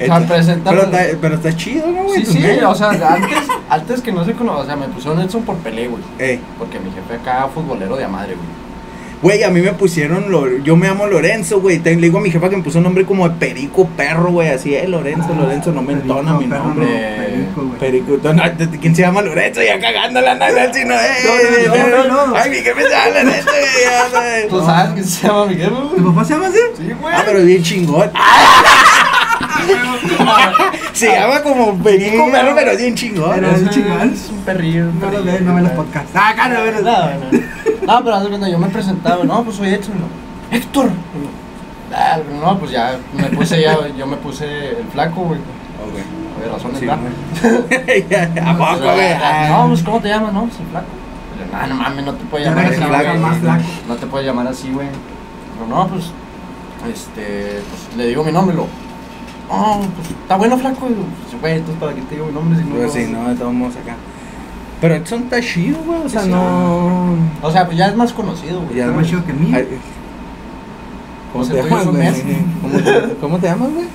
Speaker 4: O sea, preséntame.
Speaker 3: Pero, está- pero está chido, ¿no, güey?
Speaker 4: Sí, sí, o sea, antes, antes que no se conocía, o sea, me pusieron Edson por Pelé, güey.
Speaker 3: Ey.
Speaker 4: Porque mi jefe acá futbolero de a madre, güey.
Speaker 3: Güey, a mí me pusieron, Lo- yo me llamo Lorenzo, güey. Te- Le digo a mi jefa que me puso un nombre como de perico perro, güey. Así, eh, Lorenzo, Lorenzo, no me
Speaker 2: Perico,
Speaker 3: entona mi nombre.
Speaker 2: no, perico, güey.
Speaker 3: Perico, ¿quién se llama Lorenzo? Ya cagándola, no, no, si no, eh,
Speaker 2: No, no, no, no, no.
Speaker 3: Ay, mi jefe se llama Lorenzo, güey.
Speaker 4: ¿Tú sabes que se llama mi jefe,
Speaker 2: ¿Tu
Speaker 4: güey?
Speaker 2: papá se llama así?
Speaker 4: Sí, güey.
Speaker 3: Ah, pero bien chingón. Se llama como Perico Perro, pero bien chingón.
Speaker 2: Pero-
Speaker 4: Es,
Speaker 2: es chingón.
Speaker 4: es un perrillo. un
Speaker 2: No lo ve, no ve los podcasts. Ah, acá no ve los
Speaker 4: No, pero cuenta, yo me presentaba, no, pues soy Edson. Héctor. Ah, No, pues ya me puse ya, yo me puse el flaco, güey. De razones,
Speaker 3: Sí. ¿A poco, güey?
Speaker 4: ah,
Speaker 3: Ah.
Speaker 4: No, pues ¿cómo te llamas? No, pues el flaco. No, no mames, no te puedo llamar así,
Speaker 3: flaco.
Speaker 4: No te puedo llamar así, güey. Pero no, pues, este, pues le digo mi nombre, lo. Oh, pues está bueno, flaco. Y Pues, güey, entonces para qué te digo mi nombre si no.
Speaker 3: Pues sí, no, de todos modos acá. Pero Edson está chido, güey. O sea,
Speaker 4: Sí,
Speaker 3: no.
Speaker 4: O sea, pues ya es más conocido, güey.
Speaker 3: Ya
Speaker 2: Está más chido que.
Speaker 3: Ay, ¿Cómo te llamas, güey? ¿Cómo te- ¿Cómo te llamas, güey?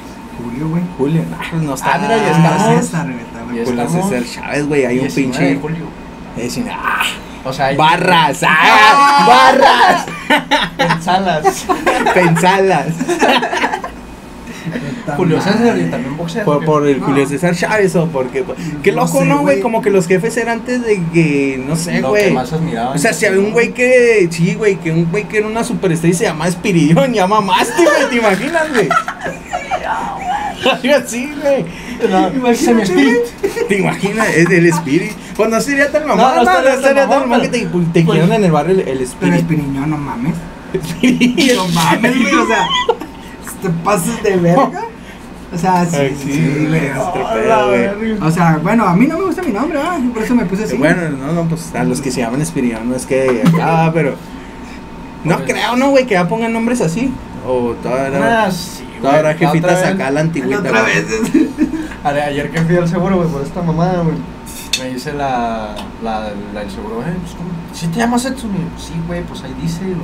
Speaker 2: Julio, güey.
Speaker 3: Julio. Ah, no está.
Speaker 4: Ah, mira, ya
Speaker 2: Ah,
Speaker 4: estamos.
Speaker 2: César, güey, está, güey.
Speaker 4: Ya
Speaker 3: Julio
Speaker 4: estamos.
Speaker 3: César Chávez, güey. Hay un
Speaker 4: 19 de
Speaker 3: pinche.
Speaker 4: julio.
Speaker 3: Sí, ah,
Speaker 4: O sea, hay-
Speaker 3: barras, ah, barras.
Speaker 4: Pensalas.
Speaker 3: Pensalas.
Speaker 4: Julio. César y también boxea.
Speaker 3: Por, por el
Speaker 2: No.
Speaker 3: Julio César Chávez o porque. Qué
Speaker 2: No
Speaker 3: loco,
Speaker 2: sé,
Speaker 3: ¿no, güey? Como que los jefes eran antes de que. No sé, güey. O sea, si había un güey que. Sí, güey, que un güey que era una superestrella y se llamaba Espiridión, ya mamaste, güey, ¿te imaginas, güey? Así, güey.
Speaker 4: No, Semi-Spirit.
Speaker 3: ¿Te imaginas? Es el Spirit. Pues no sería tan mamón,
Speaker 4: No,
Speaker 3: no,
Speaker 4: no
Speaker 3: no,
Speaker 4: estaría tan
Speaker 3: sería tan
Speaker 4: mamón,
Speaker 3: que te,
Speaker 4: pero-
Speaker 3: te
Speaker 4: pues-
Speaker 3: quieran en el barrio el, el
Speaker 2: Pero
Speaker 3: Spirit.
Speaker 2: Espiriñón, no mames. No mames, güey, o sea, te pasas de verga. O sea, sí,
Speaker 3: Ay,
Speaker 2: sí,
Speaker 3: sí,
Speaker 2: güey. O sea, bueno, a mí no me gusta mi nombre, ¿verdad? Por eso me puse así.
Speaker 3: Bueno, no, no, pues a los que se llaman Espiridión, no es que. Ah, pero. No
Speaker 4: Pues-
Speaker 3: creo, ¿no, güey? Que ya pongan nombres así. O todavía.
Speaker 4: Ah, sí, güey.
Speaker 3: Todavía
Speaker 4: La
Speaker 3: jefitas acá a la antigüita.
Speaker 2: otra vez.
Speaker 4: Ayer que fui al seguro, güey, por esta mamada, güey. Me dice la, la, la del seguro, eh, pues, ¿cómo? ¿Sí te llamas yo, sí, güey, pues ahí dice. güey.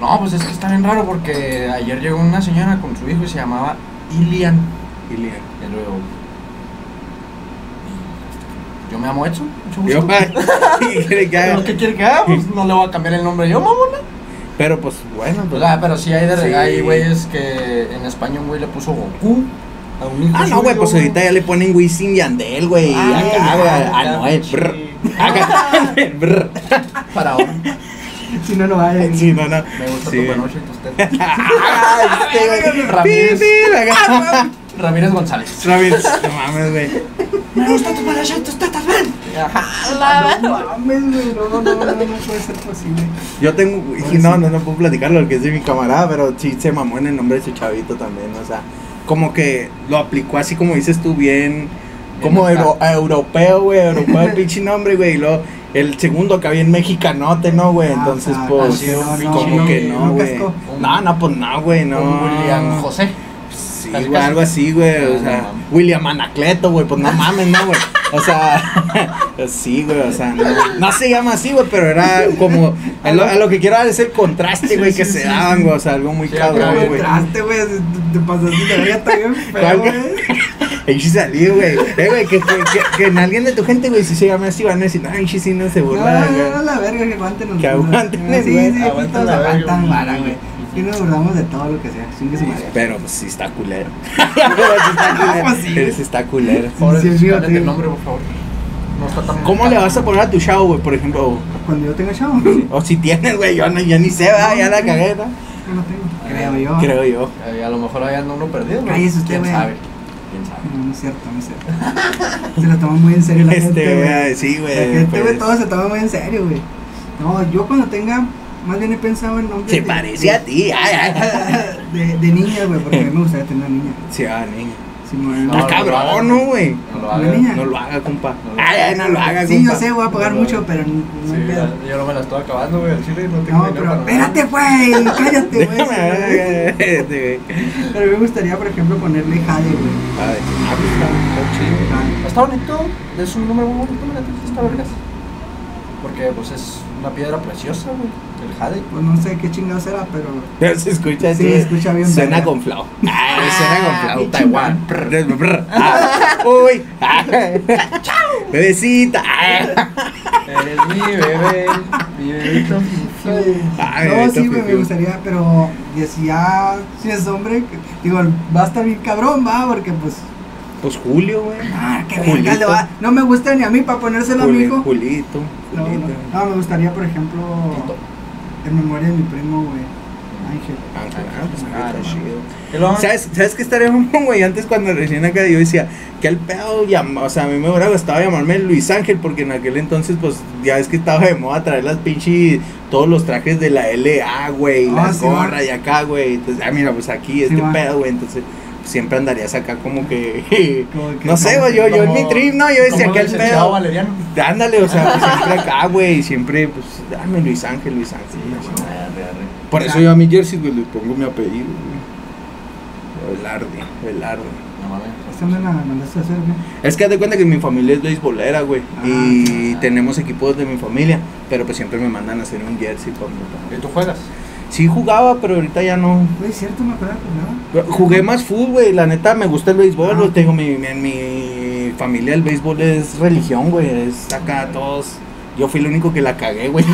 Speaker 4: No, pues es que está bien raro porque ayer llegó una señora con su hijo y se llamaba Ilian.
Speaker 3: Ilian.
Speaker 4: Y luego. y, Yo me llamo Edson, mucho
Speaker 3: Yo,
Speaker 4: gusto.
Speaker 3: ¿qué quiere que haga?
Speaker 4: ¿Pero ¿Qué quiere que haga? Pues no le voy a cambiar el nombre yo, mamona.
Speaker 3: Pero pues bueno,
Speaker 4: Pues, ah, pero sí hay de
Speaker 3: Sí.
Speaker 4: hay güeyes que en España un güey le puso Goku a un hijo
Speaker 3: Ah, no, güey, pues ahorita ya le ponen Wisin y Yandel, güey.
Speaker 4: Ah,
Speaker 3: acá, güey. Ah, no,
Speaker 4: pinche.
Speaker 3: brr. Acá, brr.
Speaker 4: Para ahora.
Speaker 2: Si no, no va a
Speaker 3: Sí, no, no.
Speaker 4: Me gusta
Speaker 3: Sí.
Speaker 4: tu panoche y tus tetas.
Speaker 3: Ah.
Speaker 4: Ramírez. Ramírez González.
Speaker 3: Ramírez. No mames, güey.
Speaker 4: Me gusta tu panoche y tus tetas, ven.
Speaker 2: No mames, güey. No, no, no, no, no puede ser posible.
Speaker 3: Yo tengo, no, no, no puedo platicarlo porque es de mi camarada, pero sí se mamó en el nombre de su chavito también, o sea, como que lo aplicó así como dices tú bien, como euro- europeo, güey, europeo pinche nombre, güey, y luego el segundo que había en mexicanote, ¿no, güey?
Speaker 2: Ah,
Speaker 3: Entonces,
Speaker 2: sea,
Speaker 3: pues, como que no, güey. No, no, pues no, güey, no.
Speaker 4: William José.
Speaker 3: Sí,
Speaker 4: Casi,
Speaker 3: güey,
Speaker 4: casi.
Speaker 3: algo así, güey, o sea. William Anacleto, güey, pues no mames, no, güey. O sea, sí, güey, o sea, no, no se llama así, güey, pero era como, a lo, a lo que quiero dar es el contraste, güey, que
Speaker 2: sí,
Speaker 3: se
Speaker 2: sí,
Speaker 3: daban, güey, o sea, algo muy
Speaker 4: Sí,
Speaker 3: cabrón,
Speaker 4: acá,
Speaker 3: güey.
Speaker 2: Contraste, güey. Te pasaste de verga, está bien
Speaker 3: ¿Cuál,
Speaker 2: feo,
Speaker 3: güey? Ahí sí salí, güey. Eh, güey, que, que, que, que en alguien de tu gente, güey, si se llama así, van a decir, ay, sí, sí, no se
Speaker 2: No,
Speaker 3: burla,
Speaker 2: no, no,
Speaker 3: güey.
Speaker 2: la verga, que aguanten
Speaker 3: Que aguanten,
Speaker 2: Sí,
Speaker 3: güey.
Speaker 2: sí,
Speaker 4: Aguanten
Speaker 2: todos
Speaker 4: la verga,
Speaker 2: aguantan vara, güey. Y nos burlamos de todo lo que sea. Chingue su madre.
Speaker 3: Pero pues sí está culero. Pero sí está culero.
Speaker 2: Pues sí.
Speaker 3: Pero sí está culero.
Speaker 4: Por
Speaker 2: Sí, sí, sí.
Speaker 4: el nombre, por favor. No está tan
Speaker 3: ¿Cómo le vas a poner a tu chavo, güey, por ejemplo?
Speaker 2: Cuando yo tenga chavo,
Speaker 3: O si tienes, güey, yo, no, yo ni sé, ¿verdad? ya la cagué, ¿no?
Speaker 2: yo no tengo. Creo yo.
Speaker 3: Creo yo.
Speaker 4: Eh, a lo mejor ahí anda uno perdido, güey.
Speaker 2: Cállese usted,
Speaker 4: ¿Quién
Speaker 2: güey. No, no es cierto, no es cierto. Se lo toman muy en serio la gente,
Speaker 3: Este,
Speaker 2: güey.
Speaker 3: güey, sí,
Speaker 2: La
Speaker 3: güey.
Speaker 2: gente, güey,
Speaker 3: pues,
Speaker 2: todo se toma muy en serio, güey. No, yo cuando tenga, más bien he pensado en nombres
Speaker 3: Se
Speaker 2: de-
Speaker 3: parece a ti. Ay, ay.
Speaker 2: De, de niña, güey, porque a mí me gustaría tener una niña.
Speaker 3: Sí, ah, niño.
Speaker 4: No,
Speaker 3: Ah,
Speaker 4: no lo haga.
Speaker 3: cabrón, ¿no, güey?
Speaker 4: No lo haga.
Speaker 3: No lo haga, compa.
Speaker 4: No lo
Speaker 3: Ay, ay, no lo haga,
Speaker 2: Sí,
Speaker 3: compa.
Speaker 2: yo sé, voy a pagar mucho, pero no,
Speaker 4: yo no me la estoy acabando, güey, al chile no tengo
Speaker 2: No,
Speaker 4: dinero
Speaker 2: pero
Speaker 4: para
Speaker 2: espérate, güey, cállate, güey.
Speaker 3: Este, güey.
Speaker 2: Pero me gustaría, por ejemplo, ponerle Jade, güey.
Speaker 3: Ay, ah, pues está, está chido.
Speaker 2: Jade.
Speaker 4: Está bonito, es un número muy bonito, neta, está vergas. Porque, pues, es una piedra preciosa, güey, el jade.
Speaker 2: Pues no sé qué chingado será, pero.
Speaker 3: Pero se escucha así.
Speaker 2: Sí, se escucha bien
Speaker 3: Suena con flow. Ah, suena con flow.
Speaker 2: pinche
Speaker 3: Taiwán. Brr, brr. Ah, Uy. Ah, Bebecita. Ah.
Speaker 4: Eres mi bebé, mi bebito.
Speaker 3: Ay,
Speaker 2: no, sí, güey, me
Speaker 3: fifiu.
Speaker 2: gustaría, pero y si ya, si es hombre, digo, va a estar bien cabrón, va, porque pues,
Speaker 3: Pues Julio, güey.
Speaker 2: ah, qué
Speaker 3: Julito.
Speaker 2: verga le va. No me gusta ni a mí para ponérselo a mi
Speaker 3: Juli-
Speaker 2: hijo.
Speaker 3: Julito.
Speaker 2: No,
Speaker 3: Julito.
Speaker 2: no, no, me gustaría, por ejemplo,
Speaker 4: Tito.
Speaker 2: en memoria de mi primo, güey, Ángel.
Speaker 3: Ángel, ah, pues Ángel
Speaker 4: Ah, luego-
Speaker 3: ¿Sabes, ¿Sabes qué estaría mamón, güey? Antes cuando recién acá yo decía, que el pedo, llam- o sea, a mí me hubiera gustado llamarme Luis Ángel, porque en aquel entonces, pues, ya es que estaba de moda traer las pinches, todos los trajes de la LA, güey,
Speaker 2: Ah,
Speaker 3: la
Speaker 2: sí,
Speaker 3: gorra
Speaker 2: va.
Speaker 3: y acá, güey. Entonces, ah, mira, pues aquí,
Speaker 2: Sí,
Speaker 3: este
Speaker 2: va.
Speaker 3: pedo, güey, entonces siempre andarías acá como que,
Speaker 2: Como que
Speaker 3: no sé,
Speaker 2: como-
Speaker 3: güey, yo, yo en mi trip, no, yo decía que
Speaker 4: el
Speaker 3: pedo.
Speaker 4: Valeriano.
Speaker 3: Ándale, o sea, pues, siempre acá, güey, siempre, pues, dame Luis Ángel, Luis Ángel.
Speaker 4: Arre, arre.
Speaker 3: Por eso yo a mi jersey, güey, le pongo mi apellido, güey. Velarde, Velarde.
Speaker 4: No mames.
Speaker 2: ¿Esta me la mandaste a hacer, güey?
Speaker 3: Es que haz de cuenta que mi familia es beisbolera, güey.
Speaker 2: Ah,
Speaker 3: y
Speaker 4: ah.
Speaker 3: tenemos equipos de mi familia. Pero pues siempre me mandan a hacer un jersey para mi
Speaker 4: ¿Y tú juegas?
Speaker 3: Sí jugaba, pero ahorita ya no.
Speaker 2: Güey, cierto, me acuerdo, pues nada.
Speaker 3: Jugué más fútbol, güey. La neta me gusta el béisbol.
Speaker 2: Ah,
Speaker 3: tengo mi, mi- en mi familia el béisbol es religión, güey. Es acá todos. Yo fui el único que la cagué, güey.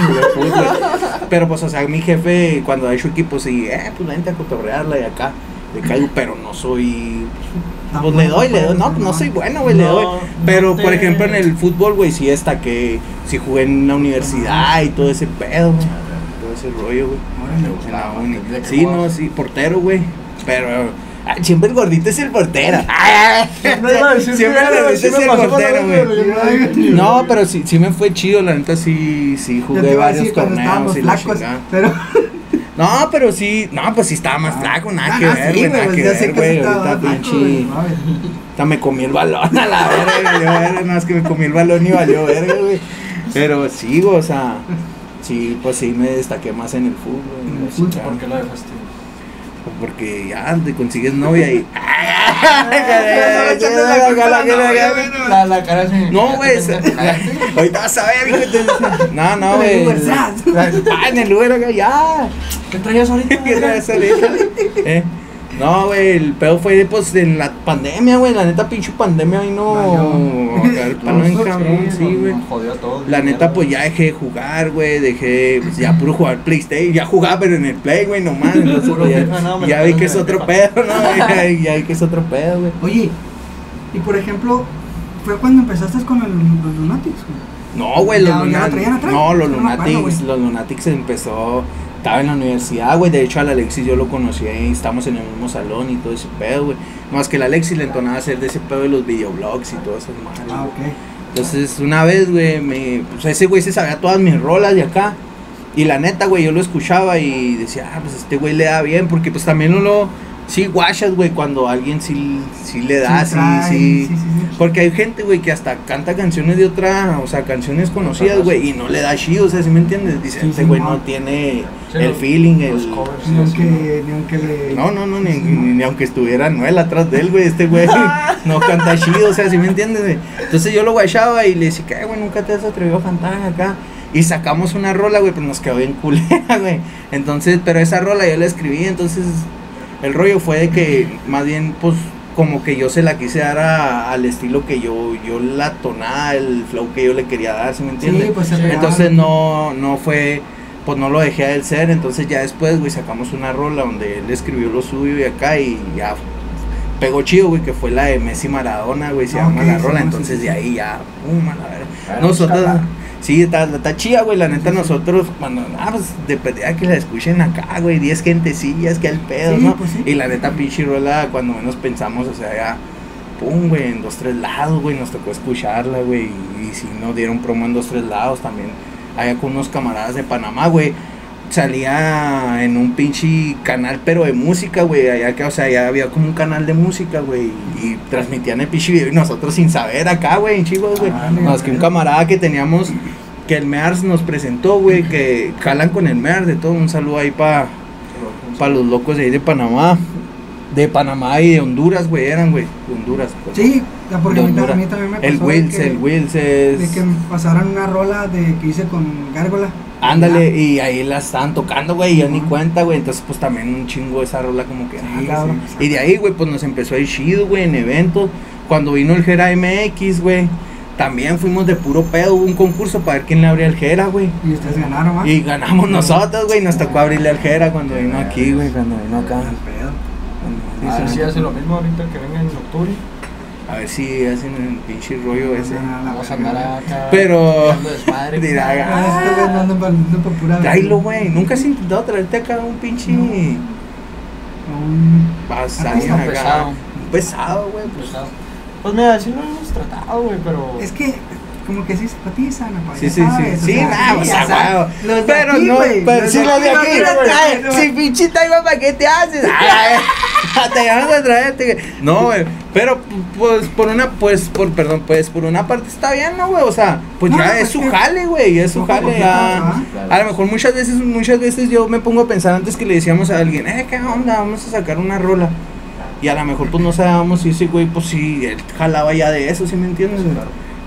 Speaker 3: Pero pues, o sea, mi jefe cuando ha hecho equipos, sí, eh, pues vente a cotorrearla y acá. Le caigo, pero no soy. Pues le doy, le doy. No, no soy bueno, güey, le
Speaker 4: No,
Speaker 3: doy.
Speaker 4: no
Speaker 3: Pero,
Speaker 4: te-
Speaker 3: por ejemplo, en el fútbol, güey, sí destaqué. Sí jugué en la universidad y todo ese pedo, güey. Todo ese rollo, güey.
Speaker 4: Me
Speaker 3: En la
Speaker 4: gustaba,
Speaker 3: uni.
Speaker 4: ¿de qué
Speaker 3: Sí, no, sí, portero, güey. Pero. ah, siempre el gordito es el portero. Ah,
Speaker 4: No
Speaker 3: siempre
Speaker 4: que
Speaker 3: el gordito es el portero, güey. No, pero sí, sí me fue chido, la neta sí, sí jugué varios
Speaker 2: decir
Speaker 3: torneos y la
Speaker 2: flacos, pero...
Speaker 3: No, pero sí, no, pues sí estaba más
Speaker 2: Ah.
Speaker 3: flaco, nada
Speaker 2: Ah,
Speaker 3: que ver, güey, nada
Speaker 2: pues
Speaker 3: que ver, güey, ahorita
Speaker 2: más
Speaker 3: pinche, hasta me comí el balón a la verga, yo, verga, no, es que me comí el balón y valió verga, güey, pero sí, güey, o sea, sí, pues sí me destaqué más en el fútbol,
Speaker 2: En
Speaker 3: güey,
Speaker 2: el fútbol,
Speaker 3: chingada.
Speaker 4: ¿Por qué lo dejaste?
Speaker 3: porque ya te consigues novia y...
Speaker 4: La, cara.
Speaker 3: No, güey. Ahorita vas a ver, No, no, güey. Ah, en el Uber, acá, ya.
Speaker 4: ¿Qué traías ahorita?
Speaker 3: ¿Qué ahorita? Eh, No, güey, el pedo fue pues en la pandemia, güey. La neta, pinche pandemia vino.
Speaker 2: Valió.
Speaker 3: a El palo en cabrón, sí, güey. La neta, pues ya dejé de jugar, güey. Dejé, pues ya puro jugar PlayStation. Ya jugaba, pero en el Play, güey, nomás. Entonces, pues,
Speaker 4: FIFA, no,
Speaker 3: ya, ya vi que es otro pedo, ¿no? Ya, ya vi que es otro pedo, güey.
Speaker 2: Oye, y por ejemplo, ¿fue cuando empezaste con el, los Lunatics? güey?
Speaker 3: No, güey, los
Speaker 2: Ya- ya lo
Speaker 3: Lunatics. No, los
Speaker 2: No
Speaker 3: Lunatics, los Lunatics empezó. Estaba en la universidad, güey. De hecho, al Alexis yo lo conocí ahí. Estamos en el mismo salón y todo ese pedo, güey. Más que el Alexis le entonaba hacer de ese pedo de los videoblogs y todo eso, madre.
Speaker 2: Ah, ok.
Speaker 3: Entonces, una vez, güey, me, pues ese güey se sabía todas mis rolas de acá. Y la neta, güey, yo lo escuchaba y decía, ah, pues este güey le da bien. Porque, pues también uno, sí, guachas, güey, cuando alguien sí, sí le da, sí, sí.
Speaker 2: sí, sí, sí.
Speaker 3: Porque hay gente, güey, que hasta canta canciones de otra, o sea, canciones conocidas, güey, y no le da chido, o sea, ¿sí me entiendes? Dice,
Speaker 2: Sí,
Speaker 3: este
Speaker 2: sí,
Speaker 3: güey
Speaker 2: no.
Speaker 3: tiene
Speaker 4: Sí,
Speaker 3: el feeling,
Speaker 4: Los
Speaker 3: el...
Speaker 4: covers.
Speaker 2: Ni aunque, ni aunque le...
Speaker 3: No, no, no, ni,
Speaker 2: Sí,
Speaker 3: ni- ni aunque estuviera Noel atrás de él, güey, este güey no canta chido, o sea, ¿sí me entiendes? Entonces yo lo guachaba y le decía, ¿qué, güey? Nunca te has atrevido a cantar acá. Y sacamos una rola, güey, pero nos quedó bien culera, güey. Entonces, pero esa rola yo la escribí, entonces el rollo fue de que más bien, pues, como que yo se la quise dar a- al estilo que yo, yo la tonada, el flow que yo le quería dar, ¿sí me entiendes?
Speaker 2: Sí, pues.
Speaker 3: Entonces no, no fue, pues no lo dejé del ser, entonces ya después, güey, sacamos una rola donde él escribió lo suyo y acá y ya pegó chido, güey, que fue la de Messi Maradona, güey, se
Speaker 2: Ah,
Speaker 3: llama la rola, entonces de ahí ya, pum, a la verga. Nosotros. Sí, está, está chida, güey, la neta nosotros, cuando, ah, pues, de perdida que la escuchen acá, güey, 10 gentecillas, que al pedo,
Speaker 2: Sí,
Speaker 3: ¿no?
Speaker 2: pues sí.
Speaker 3: Y la neta, pinche rola, cuando menos pensamos, o sea, ya, pum, güey, en dos, tres lados, güey, nos tocó escucharla, güey, y, y si nos dieron promo en dos, tres lados también, allá con unos camaradas de Panamá, güey, salía en un pinche canal, pero de música, güey, allá que, o sea, ya había como un canal de música, güey, y transmitían el pinche video y nosotros sin saber acá, güey, en chivos, güey,
Speaker 2: Ah,
Speaker 3: más que un camarada que teníamos, que el MEARS nos presentó, güey, que jalan con el MEARS, de todo, un saludo ahí para para los locos de ahí de Panamá. De Panamá y de Honduras, güey, eran, güey. De Honduras. pues.
Speaker 2: Sí, porque a mí,
Speaker 3: De Honduras.
Speaker 2: a mí también me pasó
Speaker 3: El
Speaker 2: de
Speaker 3: Wills,
Speaker 2: que-
Speaker 3: el Wills
Speaker 2: De
Speaker 3: es.
Speaker 2: que me pasaran una rola de que hice con Gárgola.
Speaker 3: Ándale, y ahí la estaban tocando, güey, y yo ni cuenta, güey. Entonces, pues también un chingo esa rola, como que, ah,
Speaker 2: Sí,
Speaker 3: cabrón.
Speaker 2: sí,
Speaker 3: y de ahí, güey, pues nos empezó a ir chido, güey, en eventos. Cuando vino el Gera MX, güey, también fuimos de puro pedo. Hubo un concurso para ver quién le abría el Gera, güey.
Speaker 2: Y ustedes ganaron, ¿va?
Speaker 3: Y ganamos nosotros, güey. Nos tocó abrirle al Gera cuando vino aquí, güey, cuando vino acá.
Speaker 2: Al pedo.
Speaker 4: Ver si hace lo mismo ahorita que venga en octubre.
Speaker 3: A ver si hacen el pinche rollo ese.
Speaker 2: No, no, no,
Speaker 4: Vamos a
Speaker 2: no,
Speaker 4: andar
Speaker 2: no.
Speaker 4: acá.
Speaker 3: Pero- Dirá,
Speaker 4: compadre.
Speaker 2: Ah, Este güey no anda pa- anda pa' pura
Speaker 3: Tráelo, güey. Nunca has intentado traerte acá un pinche.
Speaker 2: Un- está
Speaker 3: acá.
Speaker 4: pesado.
Speaker 3: Un pesado, güey. Pues,
Speaker 4: Pues, pues mira, sí lo hemos tratado, güey, pero.
Speaker 2: Es que como que sí apa,
Speaker 3: Sí,
Speaker 2: ya
Speaker 3: sí, sí. Sí,
Speaker 2: sea,
Speaker 3: güey.
Speaker 2: los de
Speaker 3: Pero
Speaker 2: aquí,
Speaker 3: no, pero sí, los de
Speaker 2: no
Speaker 3: aquí. Si pinchita iba, ¿para qué te haces? Te llamas a traerte. güey. No, güey. Pero, pues, por una, pues, por, perdón, pues, por una parte está bien, ¿no, güey? O sea, pues
Speaker 2: No,
Speaker 3: ya es su jale, güey. Es su jale. ya.
Speaker 2: ajá.
Speaker 3: A lo mejor muchas veces, muchas veces yo me pongo a pensar antes que le decíamos a alguien, eh, ¿qué onda? Vamos a sacar una rola. Y a lo mejor pues no sabíamos si ese güey, pues sí, él jalaba ya de eso, ¿sí me entiendes? güey?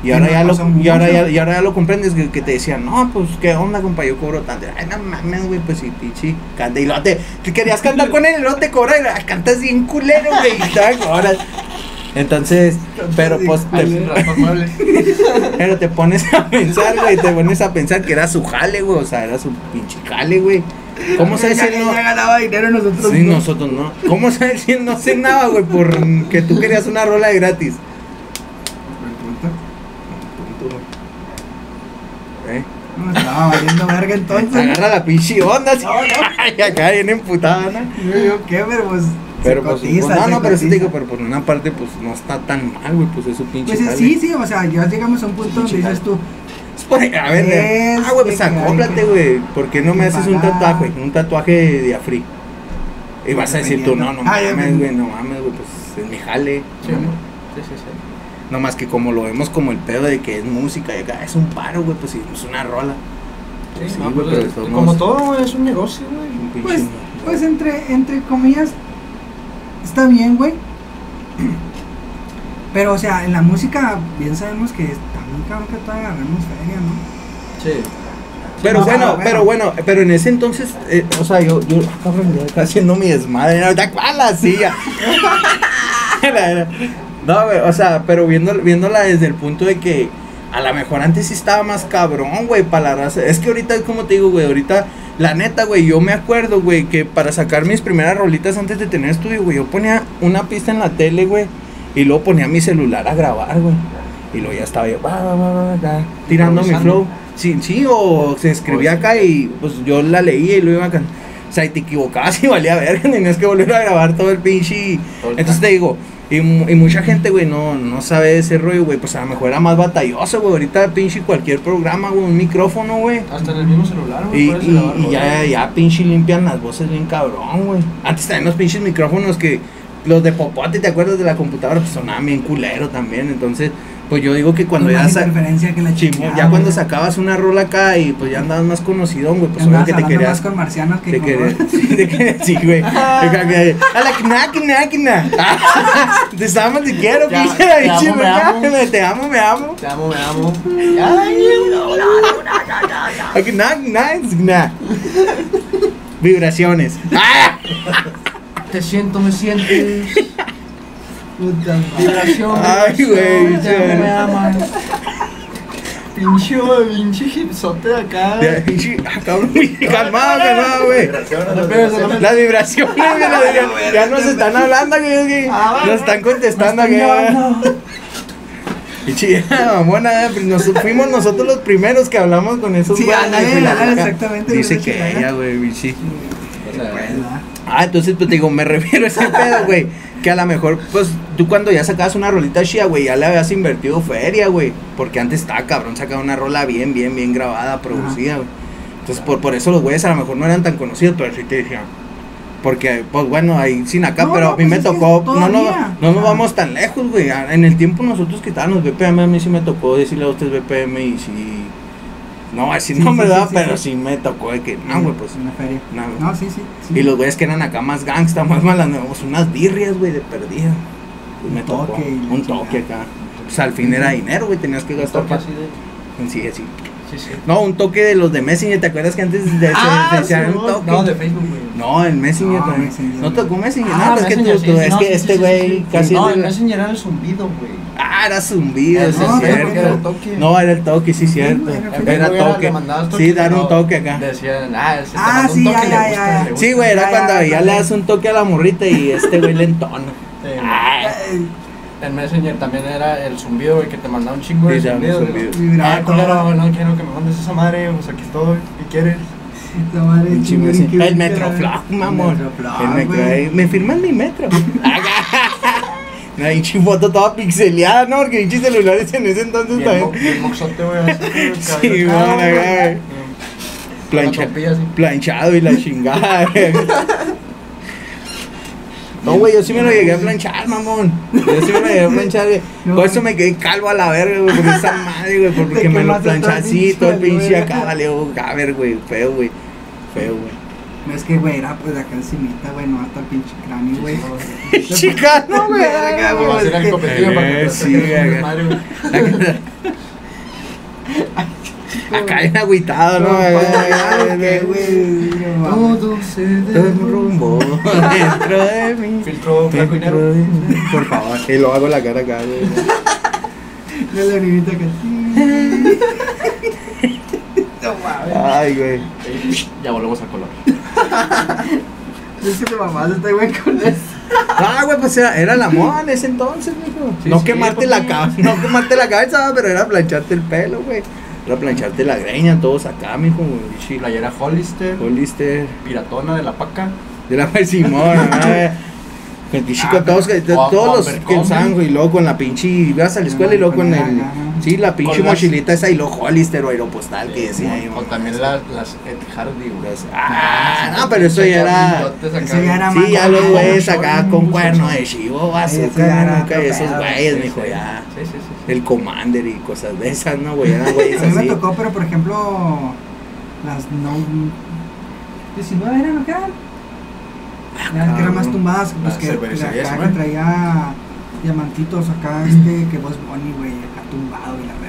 Speaker 3: Y ahora, ya lo, y, ahora ya, y ahora ya lo comprendes que, que te decían, no, pues qué onda, compa, yo cobro tanto. Ay, no mames, güey, pues sí, pichi, canta. Y luego te, te querías cantar con él y luego te cobra y "Ay, cantas bien culero, güey, y cobras. Entonces, pero pues te, pero te pones a pensar, güey, te pones a pensar que era su jale, güey, o sea, era su pinche jale, güey. ¿Cómo sabes si no?
Speaker 2: ganaba dinero nosotros.
Speaker 3: Sí,
Speaker 2: no.
Speaker 3: nosotros no. ¿Cómo sabes si no hace nada, güey, por que tú querías una rola de gratis?
Speaker 2: No, estaba valiendo verga entonces.
Speaker 3: Agarra la pinche onda, sí.
Speaker 2: No, no.
Speaker 3: Y acá viene emputada, ¿no?
Speaker 2: Yo, yo, ¿qué? Pero pues.
Speaker 3: Pero
Speaker 2: se
Speaker 3: pues,
Speaker 2: cotiza,
Speaker 3: pues, no,
Speaker 2: se
Speaker 3: no, pero sí te digo, pero por una parte, pues no está tan mal, güey, pues es su pinche.
Speaker 2: Pues
Speaker 3: jale.
Speaker 2: sí, sí, o sea, ya llegamos a un punto donde dices tú,
Speaker 3: Es por- a ver,
Speaker 2: Es
Speaker 3: ah, güey, pues acóplate, güey. ¿Por qué no me haces un tatuaje? Un tatuaje de afri. Y vas a decir tú, no, no
Speaker 2: Ah,
Speaker 3: mames,
Speaker 2: pues.
Speaker 3: güey, no mames, güey, pues es mi jale.
Speaker 4: Sí,
Speaker 3: ¿no?
Speaker 4: amor. Sí, sí, sí.
Speaker 3: No más que como lo vemos como el pedo de que es música y acá es un paro, güey, pues sí, es una rola.
Speaker 4: Sí,
Speaker 3: Sí,
Speaker 4: no,
Speaker 3: güey,
Speaker 4: pues,
Speaker 3: pero
Speaker 4: es-
Speaker 3: todos
Speaker 4: como todo, güey, es un negocio, güey.
Speaker 3: Un pinche-
Speaker 2: pues, pues entre, entre comillas, está bien, güey. Pero, o sea, en la música, bien sabemos que está muy cabrón que todavía agarremos feria, ¿no?
Speaker 4: Sí.
Speaker 3: Pero
Speaker 2: No,
Speaker 3: bueno, pero bueno, pero en ese entonces, eh, o sea, yo, yo, ah, cabrón, ya está haciendo mi desmadre, cuál la silla. no, güey, o sea, pero viendo, viéndola desde el punto de que a lo mejor antes sí estaba más cabrón, güey, para la raza. Es que ahorita, como te digo, güey, ahorita, la neta, güey, yo me acuerdo, güey, que para sacar mis primeras rolitas antes de tener estudio, güey, yo ponía una pista en la tele, güey, y luego ponía mi celular a grabar, güey. Y luego ya estaba yo, tirando mi flow. Sí, sí, o se escribía
Speaker 4: O-
Speaker 3: acá y pues yo la leía y lo iba a can- O sea, y te equivocabas y valía verga, tenías que volver a grabar todo el pinche. Entonces te digo, y, y mucha gente, güey, no, no sabe ese rollo, güey, pues a lo mejor era más batalloso, güey. Ahorita pinche cualquier programa, güey, un micrófono, güey.
Speaker 4: Hasta en el mismo celular, güey.
Speaker 3: Y, ya, ya pinche limpian las voces bien cabrón, güey. Antes también los pinches micrófonos que, los de popote, ¿te acuerdas de la computadora? Pues sonaban bien culero también. Entonces, pues yo digo que cuando ya
Speaker 2: que la chingada,
Speaker 3: ya cuando
Speaker 2: güey.
Speaker 3: sacabas una rola acá y pues ya andabas más conocido, güey, pues
Speaker 2: Andabas
Speaker 3: obvio que te querías.
Speaker 2: más con marcianos que
Speaker 3: Te
Speaker 2: con
Speaker 3: querías. Te querías- sí, güey. A la quina, quina, quina. Te estamos, te quiero, pinche.
Speaker 4: amo, me amo.
Speaker 3: Te amo, me amo.
Speaker 4: Te amo, me amo.
Speaker 3: Aquí, na, na, na. Vibraciones.
Speaker 4: Te siento, me sientes.
Speaker 2: Puta.
Speaker 3: Ay, güey.
Speaker 4: Pinche, pinche hipsote de acá.
Speaker 3: Ya, pinche, ah, cabrón, calmado, calmado, güey. Las vibraciones, güey, las vibraciones. Ya nos están hablando, güey.
Speaker 4: Ah,
Speaker 3: Nos están contestando, güey. Pinche, mamona, eh, nos fuimos nosotros los primeros que hablamos con esos
Speaker 2: Sí, exactamente,
Speaker 3: Dice que ella, güey,
Speaker 4: sea,
Speaker 2: Pues.
Speaker 3: Ah, entonces, pues te digo, me refiero a ese pedo, güey. Que a lo mejor, pues, tú cuando ya sacabas una rolita chida, güey, ya le habías invertido feria, güey. Porque antes estaba cabrón, sacaba una rola bien, bien, bien grabada, producida, güey. Entonces, por, por eso los güeyes a lo mejor no eran tan conocidos, pero sí te decían. Porque, pues bueno, ahí sin acá,
Speaker 2: No,
Speaker 3: pero
Speaker 2: no,
Speaker 3: a mí
Speaker 2: pues
Speaker 3: me
Speaker 2: es que
Speaker 3: tocó, no, no, no nos vamos tan lejos, güey. En el tiempo nosotros quitábamos BPM, a mí sí me tocó decirle a ustedes BPM y sí. No, así
Speaker 2: Sí,
Speaker 3: no,
Speaker 2: sí, sí,
Speaker 3: pero
Speaker 2: sí.
Speaker 3: me tocó de que, no, güey, pues.
Speaker 2: En la feria.
Speaker 3: no,
Speaker 2: sí, sí. sí.
Speaker 3: Y los güeyes que eran acá más gangsta, más malandros, unas birrias, güey, de perdida. Pues
Speaker 2: Un
Speaker 3: me tocó.
Speaker 2: toque
Speaker 3: Un toque acá. Pues al fin era dinero, güey, tenías que gastar
Speaker 4: así de.
Speaker 3: Sí, sí.
Speaker 4: Sí, sí.
Speaker 3: No, un toque de los de Messenger, ¿te acuerdas que antes de, se- se decían un
Speaker 4: sí,
Speaker 3: toque?
Speaker 4: No, de Facebook, güey.
Speaker 3: No, el Messenger
Speaker 2: No,
Speaker 3: también.
Speaker 2: Messenger.
Speaker 3: ¿No tocó Messenger?
Speaker 4: Ah,
Speaker 3: no, es que, tú, tú-
Speaker 4: sí, sí,
Speaker 3: es
Speaker 4: no,
Speaker 3: que
Speaker 4: sí,
Speaker 3: este
Speaker 4: sí,
Speaker 3: güey
Speaker 4: sí, sí.
Speaker 3: casi.
Speaker 4: No, el Messenger era el zumbido, güey.
Speaker 3: Ah, era zumbido,
Speaker 4: Ese
Speaker 3: sí,
Speaker 2: no,
Speaker 3: cierto.
Speaker 2: era
Speaker 4: el toque.
Speaker 3: No, era el toque, sí, cierto.
Speaker 4: En
Speaker 3: Era toque. Sí, dar un
Speaker 4: no,
Speaker 3: toque acá.
Speaker 4: Decían, ah, ese te
Speaker 2: Ah,
Speaker 4: mandó un
Speaker 2: sí,
Speaker 4: toque,
Speaker 2: ya,
Speaker 4: le
Speaker 2: ya.
Speaker 3: Sí, güey, era
Speaker 2: Ya,
Speaker 3: cuando
Speaker 2: ya,
Speaker 3: ya
Speaker 2: ya.
Speaker 3: le das un toque a la morrita y este güey le entona.
Speaker 4: En Messenger también era el zumbido, güey, que te mandaba un chingo de
Speaker 3: Sí, zumbido.
Speaker 4: güey.
Speaker 2: Vibraba
Speaker 4: Eh, culero, no quiero que me mandes esa madre, pues aquí estoy, ¿qué quieres?
Speaker 2: Esa madre
Speaker 3: Un chingo
Speaker 2: que-
Speaker 3: El Metroflog, mamón.
Speaker 2: El Metroflog,
Speaker 3: El ¿Me firman mi metro? Una pinche foto toda pixeleada, ¿no? Porque pinches celulares en ese entonces
Speaker 4: Bien, mo-
Speaker 3: también.
Speaker 4: bien moxote, güey, el
Speaker 3: Sí,
Speaker 4: güey.
Speaker 3: acá, güey.
Speaker 4: La
Speaker 3: Plancha, planchado y la chingada. No, güey, yo sí me lo llegué a planchar, mamón. Yo sí me lo llegué a planchar, güey.
Speaker 2: No,
Speaker 3: Por eso me quedé calvo a la verga, güey, por esa madre, güey. Porque me lo
Speaker 2: el
Speaker 3: así,
Speaker 2: pinche
Speaker 3: todo el pinche
Speaker 2: güey.
Speaker 3: acá, valió gaber, güey. Feo, güey. Feo, güey.
Speaker 2: No, es que, güey, era pues de acá encimita, güey, no hasta el pinche cráneo, güey.
Speaker 3: Chicano, güey.
Speaker 2: Verga, güey,
Speaker 3: Eh, sí,
Speaker 4: güey.
Speaker 3: Acá bien agüitado, ¿no?
Speaker 2: Mames.
Speaker 4: Todo se
Speaker 3: rumbo dentro de mí.
Speaker 4: Filtro blanco y negro.
Speaker 3: Por favor. Y lo hago la cara acá, güey.
Speaker 2: La niñita que No mames.
Speaker 3: Ay, güey.
Speaker 4: Ya volvemos al color.
Speaker 2: Es que te mamaste, este güey, con eso.
Speaker 3: Ah, güey, pues era, era la moda en ese entonces, mijo.
Speaker 4: Sí,
Speaker 3: no
Speaker 4: sí,
Speaker 3: quemarte
Speaker 4: papi.
Speaker 3: la cabeza, no quemarte la cabeza, pero era plancharte el pelo, güey. Era plancharte la greña, todos acá, mijo. güey.
Speaker 4: Playera Hollister,
Speaker 3: Hollister.
Speaker 4: piratona de la paca.
Speaker 3: De la Simón, güey. Con el chico,
Speaker 4: Ah,
Speaker 3: todos, todos los que usaban,
Speaker 4: Combi.
Speaker 3: güey, y luego con la pinche, ibas a la escuela y luego con el, sí, la pinche
Speaker 4: Con las-
Speaker 3: mochilita esa y luego Hollister o Aeropostal que decía ahí,
Speaker 4: O también las, las Ed Hardy, güey.
Speaker 3: Ah, no, pero eso ya era,
Speaker 2: Eso ya era
Speaker 3: sí, ya los
Speaker 2: acá,
Speaker 3: güeyes acá con cuerno de chivo, azúcar, esos güeyes, mijo, ya. El Commander y cosas de esas, ¿no, güey? Eran güeyes
Speaker 2: A mí me
Speaker 3: así.
Speaker 2: tocó, pero por ejemplo, las no. 19 eran. ¿Qué eran? Eran que eran más tumbadas, pues
Speaker 4: Las
Speaker 2: que, que acá que traía diamantitos acá, este, que vos Bonnie, güey, acá tumbado y la.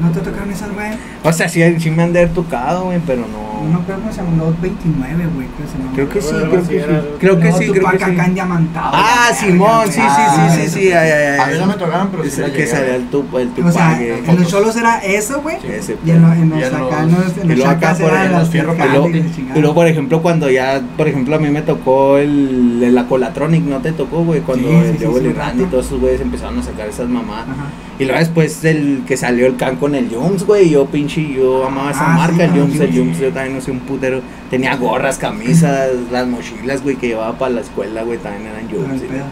Speaker 2: ¿No te tocaron esas, güey?
Speaker 3: O sea, sí, sí me han de haber tocado, güey, pero no.
Speaker 2: No creo que se llamó 29, güey, creo que
Speaker 3: sí, creo que sí. Creo que
Speaker 2: No,
Speaker 3: sí, creo
Speaker 2: Tupac
Speaker 3: que sí.
Speaker 2: acá en diamantado.
Speaker 3: Ah,
Speaker 2: la
Speaker 3: Simón, sí, sí,
Speaker 2: Ah,
Speaker 3: sí, sí, sí.
Speaker 4: A mí no me tocaban, pero sí la
Speaker 3: que salía el tupa, el
Speaker 2: O sea,
Speaker 3: que-
Speaker 2: en los cholos era eso, güey.
Speaker 3: Ese
Speaker 2: Y en, lo- en
Speaker 4: Y
Speaker 2: los
Speaker 4: en
Speaker 2: acá,
Speaker 4: los-
Speaker 2: en los,
Speaker 3: acá
Speaker 2: eran
Speaker 4: los fierros
Speaker 2: la
Speaker 3: luego, por ejemplo, cuando ya, por ejemplo, a mí me tocó el, el Acolatronic, ¿no te tocó, güey? Cuando el Diego y todos esos güeyes empezaron a sacar esas mamadas. Y luego después el que salió el can con el Jums, güey, yo pinche, yo amaba esa
Speaker 2: Ah, sí,
Speaker 3: marca, el
Speaker 2: con el.
Speaker 3: Jums, yo también no sé, un putero. Tenía gorras, camisas, las mochilas, güey, que llevaba para la escuela, güey, también eran
Speaker 2: pedo.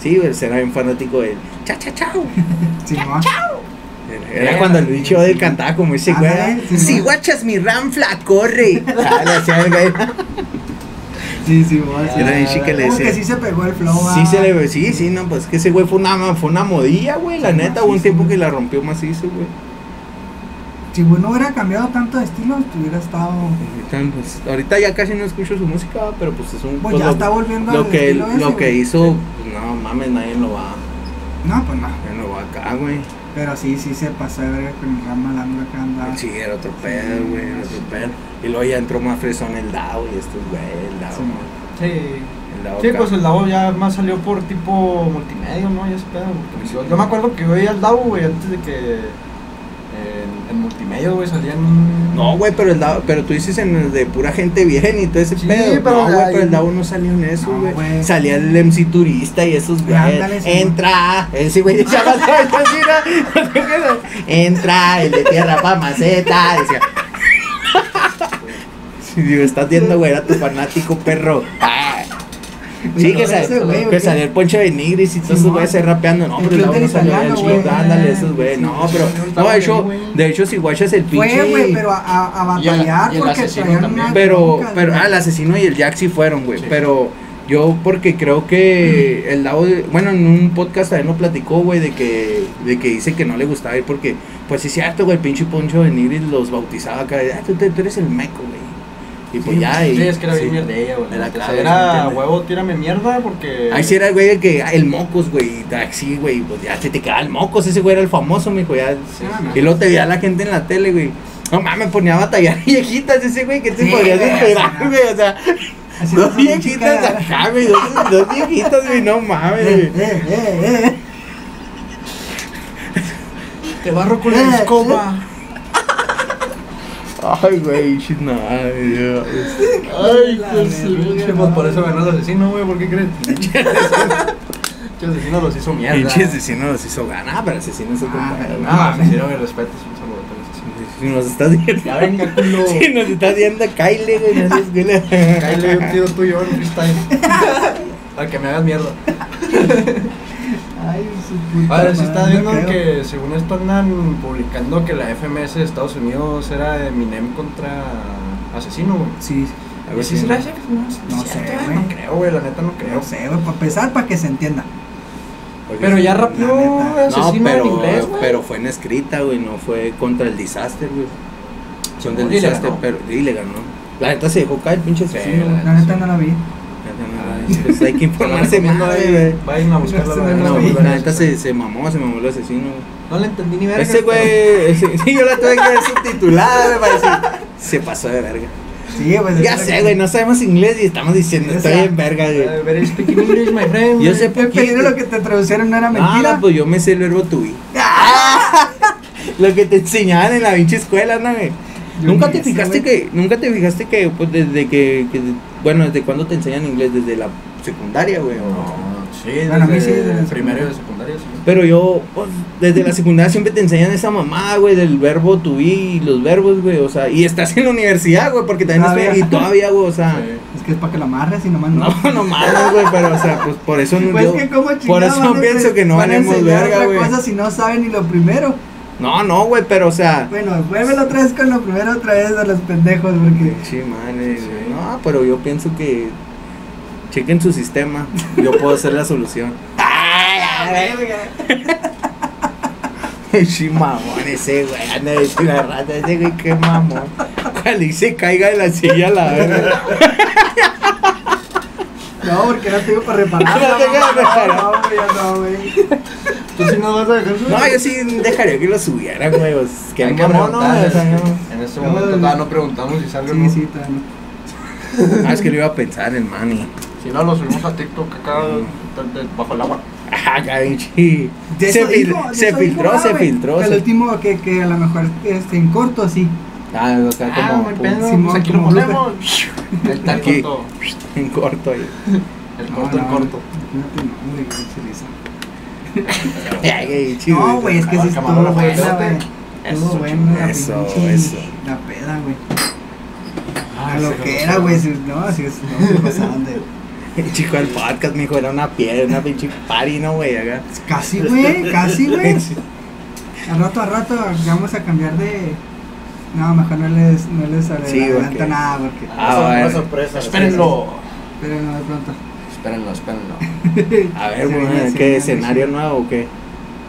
Speaker 3: Sí, güey, era bien fanático del cha cha chao.
Speaker 2: Simón.
Speaker 3: Era
Speaker 4: Era,
Speaker 3: cuando el
Speaker 4: sí,
Speaker 3: bicho
Speaker 4: sí.
Speaker 3: cantaba como ese güey.
Speaker 2: Sí,
Speaker 3: Si guachas mi ranfla, corre. Ah, güey.
Speaker 2: Sí, Simón. sí.
Speaker 3: Era bien chica, le decía.
Speaker 2: que sí se pegó el flow.
Speaker 3: Sí,
Speaker 2: ah.
Speaker 3: se le ve, sí, sí, no, pues que ese güey fue una, fue una modilla, güey, la
Speaker 2: Sí,
Speaker 3: neta, hubo un tiempo que la rompió macizo, güey.
Speaker 2: Si güey, no hubiera cambiado tanto de estilo, hubiera estado.
Speaker 3: Ahorita, pues, ahorita ya casi no escucho su música, pero pues es un...
Speaker 2: Pues
Speaker 3: pues,
Speaker 2: ya
Speaker 3: lo,
Speaker 2: está volviendo
Speaker 3: lo
Speaker 2: al
Speaker 3: que,
Speaker 2: ese,
Speaker 3: lo que
Speaker 2: güey.
Speaker 3: hizo, pues, no mames, nadie lo va,
Speaker 2: No, pues no.
Speaker 3: nadie lo va acá, güey.
Speaker 2: Pero sí, sí se pasó de verga con el gran malandro acá andaba.
Speaker 3: Sí, era otro pedo, güey, era otro pedo. Y luego ya entró más fresón el DAO y estos, güey, el DAO,
Speaker 2: Sí,
Speaker 3: el DAO
Speaker 4: Sí, pues el Davo ya más salió por tipo multimedia, ¿no? Ya se pedo. Yo, yo me acuerdo que yo veía el Davo, güey, antes de que en, en multimedia, güey, salían.
Speaker 3: No, güey, pero el pero tú dices en el de pura gente bien y todo ese
Speaker 4: Sí,
Speaker 3: pedo.
Speaker 4: pero
Speaker 3: no, güey, pero el DAO no salió en eso, güey. Salía el MC turista y esos güey. Entra, ese güey decía ¿no? Entra, el de tierra pa' maceta. Decía. Digo, estás viendo, güey, era tu fanático perro. Ah. Sí, que, sal-
Speaker 2: ¿o
Speaker 3: que salía el poncho de Nigris y todos esos güeyes ahí rapeando. No, pero no salió en el
Speaker 2: güey.
Speaker 3: ándale, esos güey.
Speaker 2: Sí,
Speaker 3: No, pero, no, de hecho,
Speaker 4: güey.
Speaker 3: de hecho, si guachas el pinche.
Speaker 2: Fue, güey, pero a, a, a
Speaker 4: Y el-
Speaker 2: batallar
Speaker 4: y el
Speaker 2: porque
Speaker 4: asesino
Speaker 2: traían
Speaker 4: también.
Speaker 2: una
Speaker 3: Pero,
Speaker 2: bronca,
Speaker 3: pero, ah, el asesino y el Jack sí fueron, güey.
Speaker 4: Sí.
Speaker 3: Pero yo, porque creo que el Davo, de- bueno, en un podcast también lo platicó, güey, de que, de que dice que no le gustaba ir porque, pues sí es cierto, güey, el pinche Poncho de Nigris los bautizaba acá, ah, tú, tú eres el meco, güey. Y pues
Speaker 2: Sí,
Speaker 3: ya, y,
Speaker 4: Sí, es que era bien
Speaker 3: sí.
Speaker 4: mierdella, güey.
Speaker 3: Era clave,
Speaker 4: huevo, tírame mierda porque.
Speaker 3: Ahí sí era el güey de que, ah, el mocos, güey, sí, güey, pues ya se te quedaba el mocos, ese güey era el famoso, mijo, ya.
Speaker 4: Sí.
Speaker 3: Y luego te veía la gente en la tele, güey. No mames, ponía a batallar viejitas ese güey, que te
Speaker 2: güey,
Speaker 3: esperar,
Speaker 2: o sea,
Speaker 3: güey, o sea.
Speaker 2: Así
Speaker 3: Dos viejitas acá, güey. Dos, dos viejitas, güey. No mames, güey.
Speaker 2: eh, eh, eh.
Speaker 4: Te barro con la escoba.
Speaker 3: Ay, güey, shit, no. Ay, Dios.
Speaker 4: Ay,
Speaker 2: La
Speaker 4: pues, pues por eso ganó el asesino, güey, ¿por qué crees? Pinche asesino los hizo mierda.
Speaker 3: Pinche asesino los hizo ganar, pero asesino es otro
Speaker 2: Ah, no,
Speaker 4: me un saludo a todos.
Speaker 3: Si nos estás viendo.
Speaker 4: Ya venga, culo.
Speaker 3: Si nos estás viendo, Kyle, güey. No seas güey.
Speaker 4: Cállate un tiro tuyo en freestyle. Para que me hagas mierda.
Speaker 2: Ay, su puta
Speaker 4: estás
Speaker 2: no
Speaker 4: viendo que según esto andan publicando que la FMS de Estados Unidos era Eminem contra asesino, güey.
Speaker 2: Sí,
Speaker 3: A ver
Speaker 4: ¿Sí
Speaker 3: si
Speaker 4: será ese? No,
Speaker 2: No sé, güey.
Speaker 4: No creo, güey, la neta no creo.
Speaker 2: no sé, güey, para empezar, para que se entienda.
Speaker 4: Pero ya rapeó.
Speaker 3: No,
Speaker 4: asesino en
Speaker 3: pero,
Speaker 4: inglés, güey.
Speaker 3: pero fue en escrita, güey. No fue contra el disaster, güey. Son del
Speaker 4: ganó.
Speaker 3: pero y le ganó. La neta se dejó caer, pinche
Speaker 4: Sí,
Speaker 3: asesino.
Speaker 4: la
Speaker 3: güey.
Speaker 2: La neta no la vi.
Speaker 3: Pues hay que informarse más, güey.
Speaker 4: Vayan a buscarla.
Speaker 2: No,
Speaker 3: la neta se, se mamó, se mamó el asesino.
Speaker 4: No le entendí ni verga.
Speaker 3: Ese güey, sí, yo la tuve que ver subtitulada, güey, se pasó de verga.
Speaker 2: Sí, pues.
Speaker 3: Ya sé, güey, no sabemos inglés y estamos diciendo, estoy en verga, güey.
Speaker 4: Very speaking English, my friend.
Speaker 3: Yo sé
Speaker 2: ¿Qué peligro lo que te traducieron no era mentira?
Speaker 3: Ah, pues yo me sé el verbo to be. Lo que te enseñaban en la pinche escuela, ¿no, güey? ¿Nunca te fijaste que, nunca te fijaste que, pues, desde que, que- bueno, desde cuándo te enseñan inglés? Desde la secundaria, güey. ¿o no?
Speaker 4: Sí,
Speaker 2: Bueno, a mí
Speaker 4: desde
Speaker 2: sí, desde la
Speaker 4: primero
Speaker 2: secundaria.
Speaker 4: de secundaria, sí.
Speaker 3: Pero yo, pues, desde la secundaria siempre te enseñan esa mamada, güey, del verbo to be y los verbos, güey, o sea, y estás en la universidad, güey, porque también
Speaker 2: Todavía.
Speaker 3: estoy, y todavía, güey, o sea,
Speaker 4: Sí.
Speaker 2: Es que es para que la amarres y nomás no.
Speaker 3: no, no mames, güey, pero, o sea, pues, por eso no,
Speaker 2: Pues
Speaker 3: yo,
Speaker 2: que como
Speaker 3: por eso pienso que no
Speaker 2: van a
Speaker 3: verga,
Speaker 2: otra
Speaker 3: güey.
Speaker 2: cosa si no saben ni lo primero.
Speaker 3: No, no, güey, pero, o sea,
Speaker 2: Bueno, vuélvelo otra vez con lo primero otra vez a los pendejos porque
Speaker 3: Sí, madre,
Speaker 4: Sí.
Speaker 3: güey. No, pero yo pienso que chequen su sistema. Yo puedo ser la solución. Sí, mamón, ese güey. Anda de la rata, ese güey, qué mamón. Y se caiga de la silla la verga.
Speaker 2: no, porque no tengo para reparar.
Speaker 3: No tengo para reparar.
Speaker 2: No, güey, ya no, güey.
Speaker 4: ¿Tú sí no vas a dejar subir?
Speaker 3: No, yo sí dejaría que lo subieran, güey. pues, Que
Speaker 4: Hay que
Speaker 3: mamón, ¿no? O sea, no.
Speaker 4: En este
Speaker 2: No,
Speaker 4: momento
Speaker 2: no.
Speaker 4: todavía no preguntamos si sale o
Speaker 2: Sí,
Speaker 4: no.
Speaker 2: sí, todavía no.
Speaker 3: Ah, es que lo iba a pensar en el mani.
Speaker 4: Si no, lo subimos a TikTok acá de- de- bajo el agua.
Speaker 3: Ah, Se, fil-
Speaker 2: dijo,
Speaker 3: se filtró,
Speaker 2: dijo, ah,
Speaker 3: se
Speaker 2: güey,
Speaker 3: filtró.
Speaker 2: El último que, que a lo mejor este, en corto, sí.
Speaker 3: Ah, o sea,
Speaker 4: Ah,
Speaker 3: como
Speaker 4: pedo,
Speaker 2: Simón,
Speaker 4: pues aquí lo
Speaker 2: como
Speaker 4: ponemos. El tal
Speaker 3: Aquí.
Speaker 4: corto.
Speaker 3: en corto ahí.
Speaker 4: El
Speaker 2: No,
Speaker 4: corto, el
Speaker 2: no,
Speaker 4: corto.
Speaker 2: imagínate, no, No, güey, es que sí
Speaker 4: el
Speaker 2: estuvo buena, güey.
Speaker 3: Eso,
Speaker 2: Estuvo buena la
Speaker 3: eso,
Speaker 2: pinche-
Speaker 3: eso.
Speaker 2: La peda, güey.
Speaker 4: Ah,
Speaker 2: A lo que era, güey. si- No, así es. No, se pasaban de.
Speaker 3: El chico del podcast, mijo, era una piedra, una pinche party, ¿no, güey? Acá.
Speaker 2: Casi, güey, casi, güey. A rato a rato vamos a cambiar de. No, mejor no les, no les
Speaker 3: Sí,
Speaker 2: adelanto
Speaker 3: porque-
Speaker 2: nada porque.
Speaker 3: Ah,
Speaker 4: Sorpresa,
Speaker 3: bueno.
Speaker 4: sorpresa. Espérenlo.
Speaker 2: No de pronto.
Speaker 4: Espérenlo, espérenlo.
Speaker 3: A ver, güey,
Speaker 2: se
Speaker 3: ¿qué escenario
Speaker 2: sí.
Speaker 3: nuevo o qué?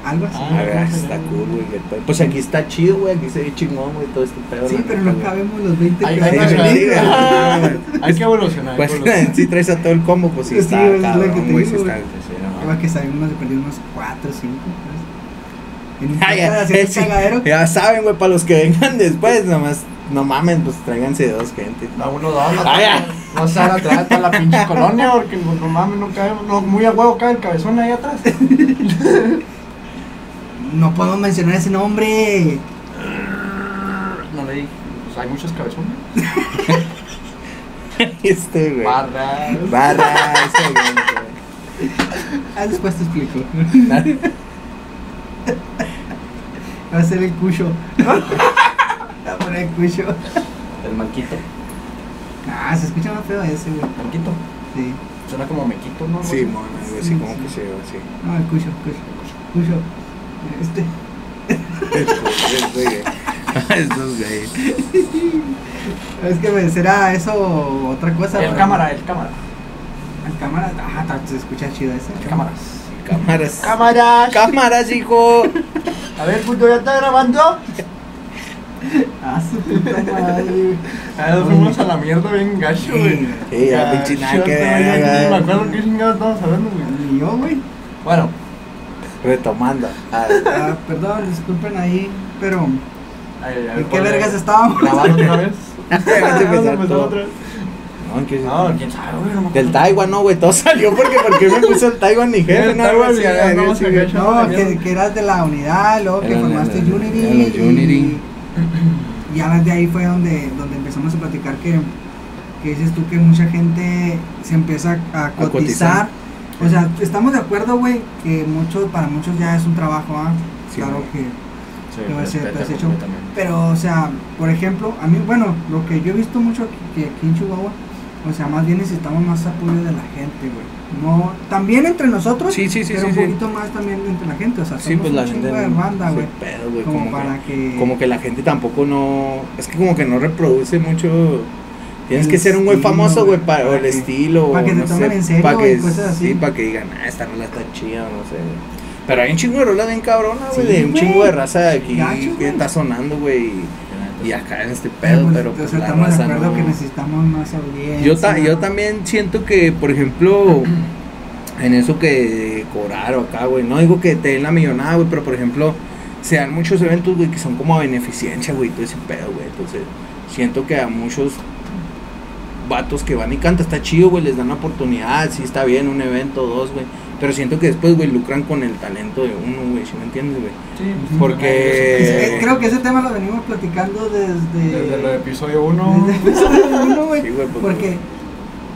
Speaker 2: Algo así.
Speaker 4: Ah,
Speaker 3: A ver, está cool, güey. Pues aquí está chido, güey, aquí se ve chingón, güey, todo este pedo.
Speaker 2: Sí, pero no cabemos los 20
Speaker 4: Hay,
Speaker 2: que
Speaker 4: hay,
Speaker 3: sí, sí,
Speaker 4: hay que evolucionar.
Speaker 3: Pues si traes a todo el combo, pues sí,
Speaker 2: Sí,
Speaker 3: está cabrón, güey, sí
Speaker 2: digo,
Speaker 3: está.
Speaker 4: Sí.
Speaker 2: Iba que salimos de perder unos 4 o 5. En
Speaker 3: ya, sí, ya saben, güey, para los que vengan después, nomás, no mamen, pues tráiganse dos gente.
Speaker 4: Da uno, dos, no, no se van a traer hasta la pinche colonia porque no, no mames, no caemos. No, muy a huevo cae el cabezón ahí atrás.
Speaker 2: No podemos mencionar ese nombre.
Speaker 4: No le dije, pues hay muchos cabezones.
Speaker 3: Este, güey.
Speaker 4: Barras.
Speaker 3: Barra, ese, güey.
Speaker 2: Ah, después te explico. Va a ser el cucho. A poner el cucho.
Speaker 4: El manquito.
Speaker 2: Ah, se escucha más feo ese, güey.
Speaker 4: Manquito.
Speaker 2: Sí.
Speaker 4: Suena como mequito, ¿no?
Speaker 3: Sí, mona, güey, así
Speaker 2: Sí,
Speaker 3: como
Speaker 2: sí.
Speaker 3: que se ve así.
Speaker 2: No, el cucho, cucho. Cucho. Este.
Speaker 3: Estos.
Speaker 2: Es que me será eso otra cosa.
Speaker 4: El cámara, el cámara.
Speaker 2: El cámara. Ah, ta- se escucha chido ese.
Speaker 4: Cámaras.
Speaker 3: Cámaras.
Speaker 4: Cámaras.
Speaker 3: Cámaras, hijo.
Speaker 4: A ver, puto, ¿ya está grabando?
Speaker 2: Ah, su puta madre. güey.
Speaker 4: Ah, nos fuimos a la mierda bien gacho, güey.
Speaker 3: Sí, ya, pinche nada que ver,
Speaker 4: Ni me acuerdo qué chingados estábamos hablando, güey.
Speaker 2: Ni yo, güey.
Speaker 4: Bueno,
Speaker 3: Retomando. Ah,
Speaker 2: Ah, perdón, disculpen ahí, pero.
Speaker 4: ahí, ahí
Speaker 2: ¿En qué vergas estábamos?
Speaker 4: ¿Grabar otra vez?
Speaker 3: No,
Speaker 4: quién sabe, güey. no me
Speaker 3: Del. Taiwán, no, güey. Todo salió porque, porque me puso el Taiwán ni jefe, no,
Speaker 4: echando
Speaker 2: No, que, eras de la unidad, luego que formaste Unity.
Speaker 3: Unity.
Speaker 2: Y ya de ahí fue donde, donde empezamos a platicar que, que dices tú que mucha gente se empieza a cotizar,
Speaker 3: cotizar.
Speaker 2: O sea, estamos de acuerdo, güey, que mucho, para muchos ya es un trabajo, ¿ah?
Speaker 3: Sí,
Speaker 2: claro que
Speaker 4: Sí,
Speaker 2: que show.
Speaker 4: completamente.
Speaker 2: Pero, o sea, por ejemplo, a mí, bueno, lo que yo he visto mucho que aquí en Chihuahua, o sea, más bien necesitamos más apoyo de la gente, güey. No, también entre nosotros,
Speaker 3: Sí, sí, sí,
Speaker 2: pero
Speaker 3: sí,
Speaker 2: un
Speaker 3: sí.
Speaker 2: poquito más también entre la gente, o sea,
Speaker 3: Sí,
Speaker 2: somos
Speaker 3: pues
Speaker 2: un
Speaker 3: la gente.
Speaker 2: de banda,
Speaker 3: sí,
Speaker 2: güey. Como,
Speaker 3: como,
Speaker 2: para
Speaker 3: que,
Speaker 2: que...
Speaker 3: como que la gente tampoco no. Es que como que no reproduce mucho. Tienes que ser un güey famoso, güey, para, o
Speaker 2: para
Speaker 3: el
Speaker 2: que-
Speaker 3: estilo.
Speaker 2: para que
Speaker 3: o
Speaker 2: te
Speaker 3: no
Speaker 2: tomen
Speaker 3: sé,
Speaker 2: en serio
Speaker 3: para que,
Speaker 2: cosas así.
Speaker 3: Sí, para que digan, ah, esta rola está chida, no sé. Pero hay un chingo de rolas bien cabrona, güey,
Speaker 2: Sí,
Speaker 3: de un chingo de raza aquí
Speaker 2: Gacho,
Speaker 3: que está sonando, güey. Y- acá en este pedo,
Speaker 2: pues,
Speaker 3: pero pues la raza no.
Speaker 2: que necesitamos más audiencia.
Speaker 3: Yo, ta- yo también siento que, por ejemplo, en eso que cobrar o acá, güey, no digo que te den la millonada, güey, pero por ejemplo, se dan muchos eventos, güey, que son como a beneficencia, güey, todo ese pedo, güey. Entonces, siento que a muchos vatos que van y cantan, está chido, güey, les dan la oportunidad, sí está bien, un evento, dos, güey. Pero siento que después, güey, lucran con el talento de uno, güey, ¿sí me entiendes, güey?
Speaker 4: Sí,
Speaker 3: Porque-
Speaker 2: Eh, creo que ese tema lo venimos platicando desde...
Speaker 4: Desde el episodio 1.
Speaker 2: desde el episodio uno, güey.
Speaker 3: Sí, güey, pues,
Speaker 2: Porque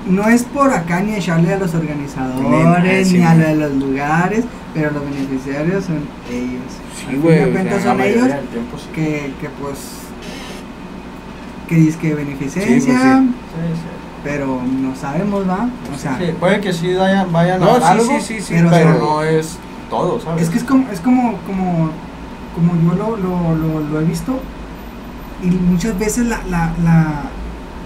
Speaker 2: no es por acá ni echarle a los organizadores
Speaker 3: sí,
Speaker 2: ni a
Speaker 3: güey.
Speaker 2: los lugares, pero los beneficiarios son ellos.
Speaker 3: Sí,
Speaker 2: Al
Speaker 3: güey,
Speaker 2: de
Speaker 3: o sea,
Speaker 2: son ellos
Speaker 4: tiempo, sí.
Speaker 2: que, que pues que dice que beneficencia,
Speaker 3: Sí, pues,
Speaker 4: Sí, sí.
Speaker 2: Pero no sabemos, ¿va? O sea,
Speaker 4: Sí, puede que sí vayan, vayan
Speaker 3: No,
Speaker 4: a
Speaker 3: sí,
Speaker 4: algo,
Speaker 3: sí, sí, sí,
Speaker 2: pero,
Speaker 4: no es todo, ¿sabes?
Speaker 2: es que es como es como como como yo lo, lo, lo, lo he visto y muchas veces la, la, la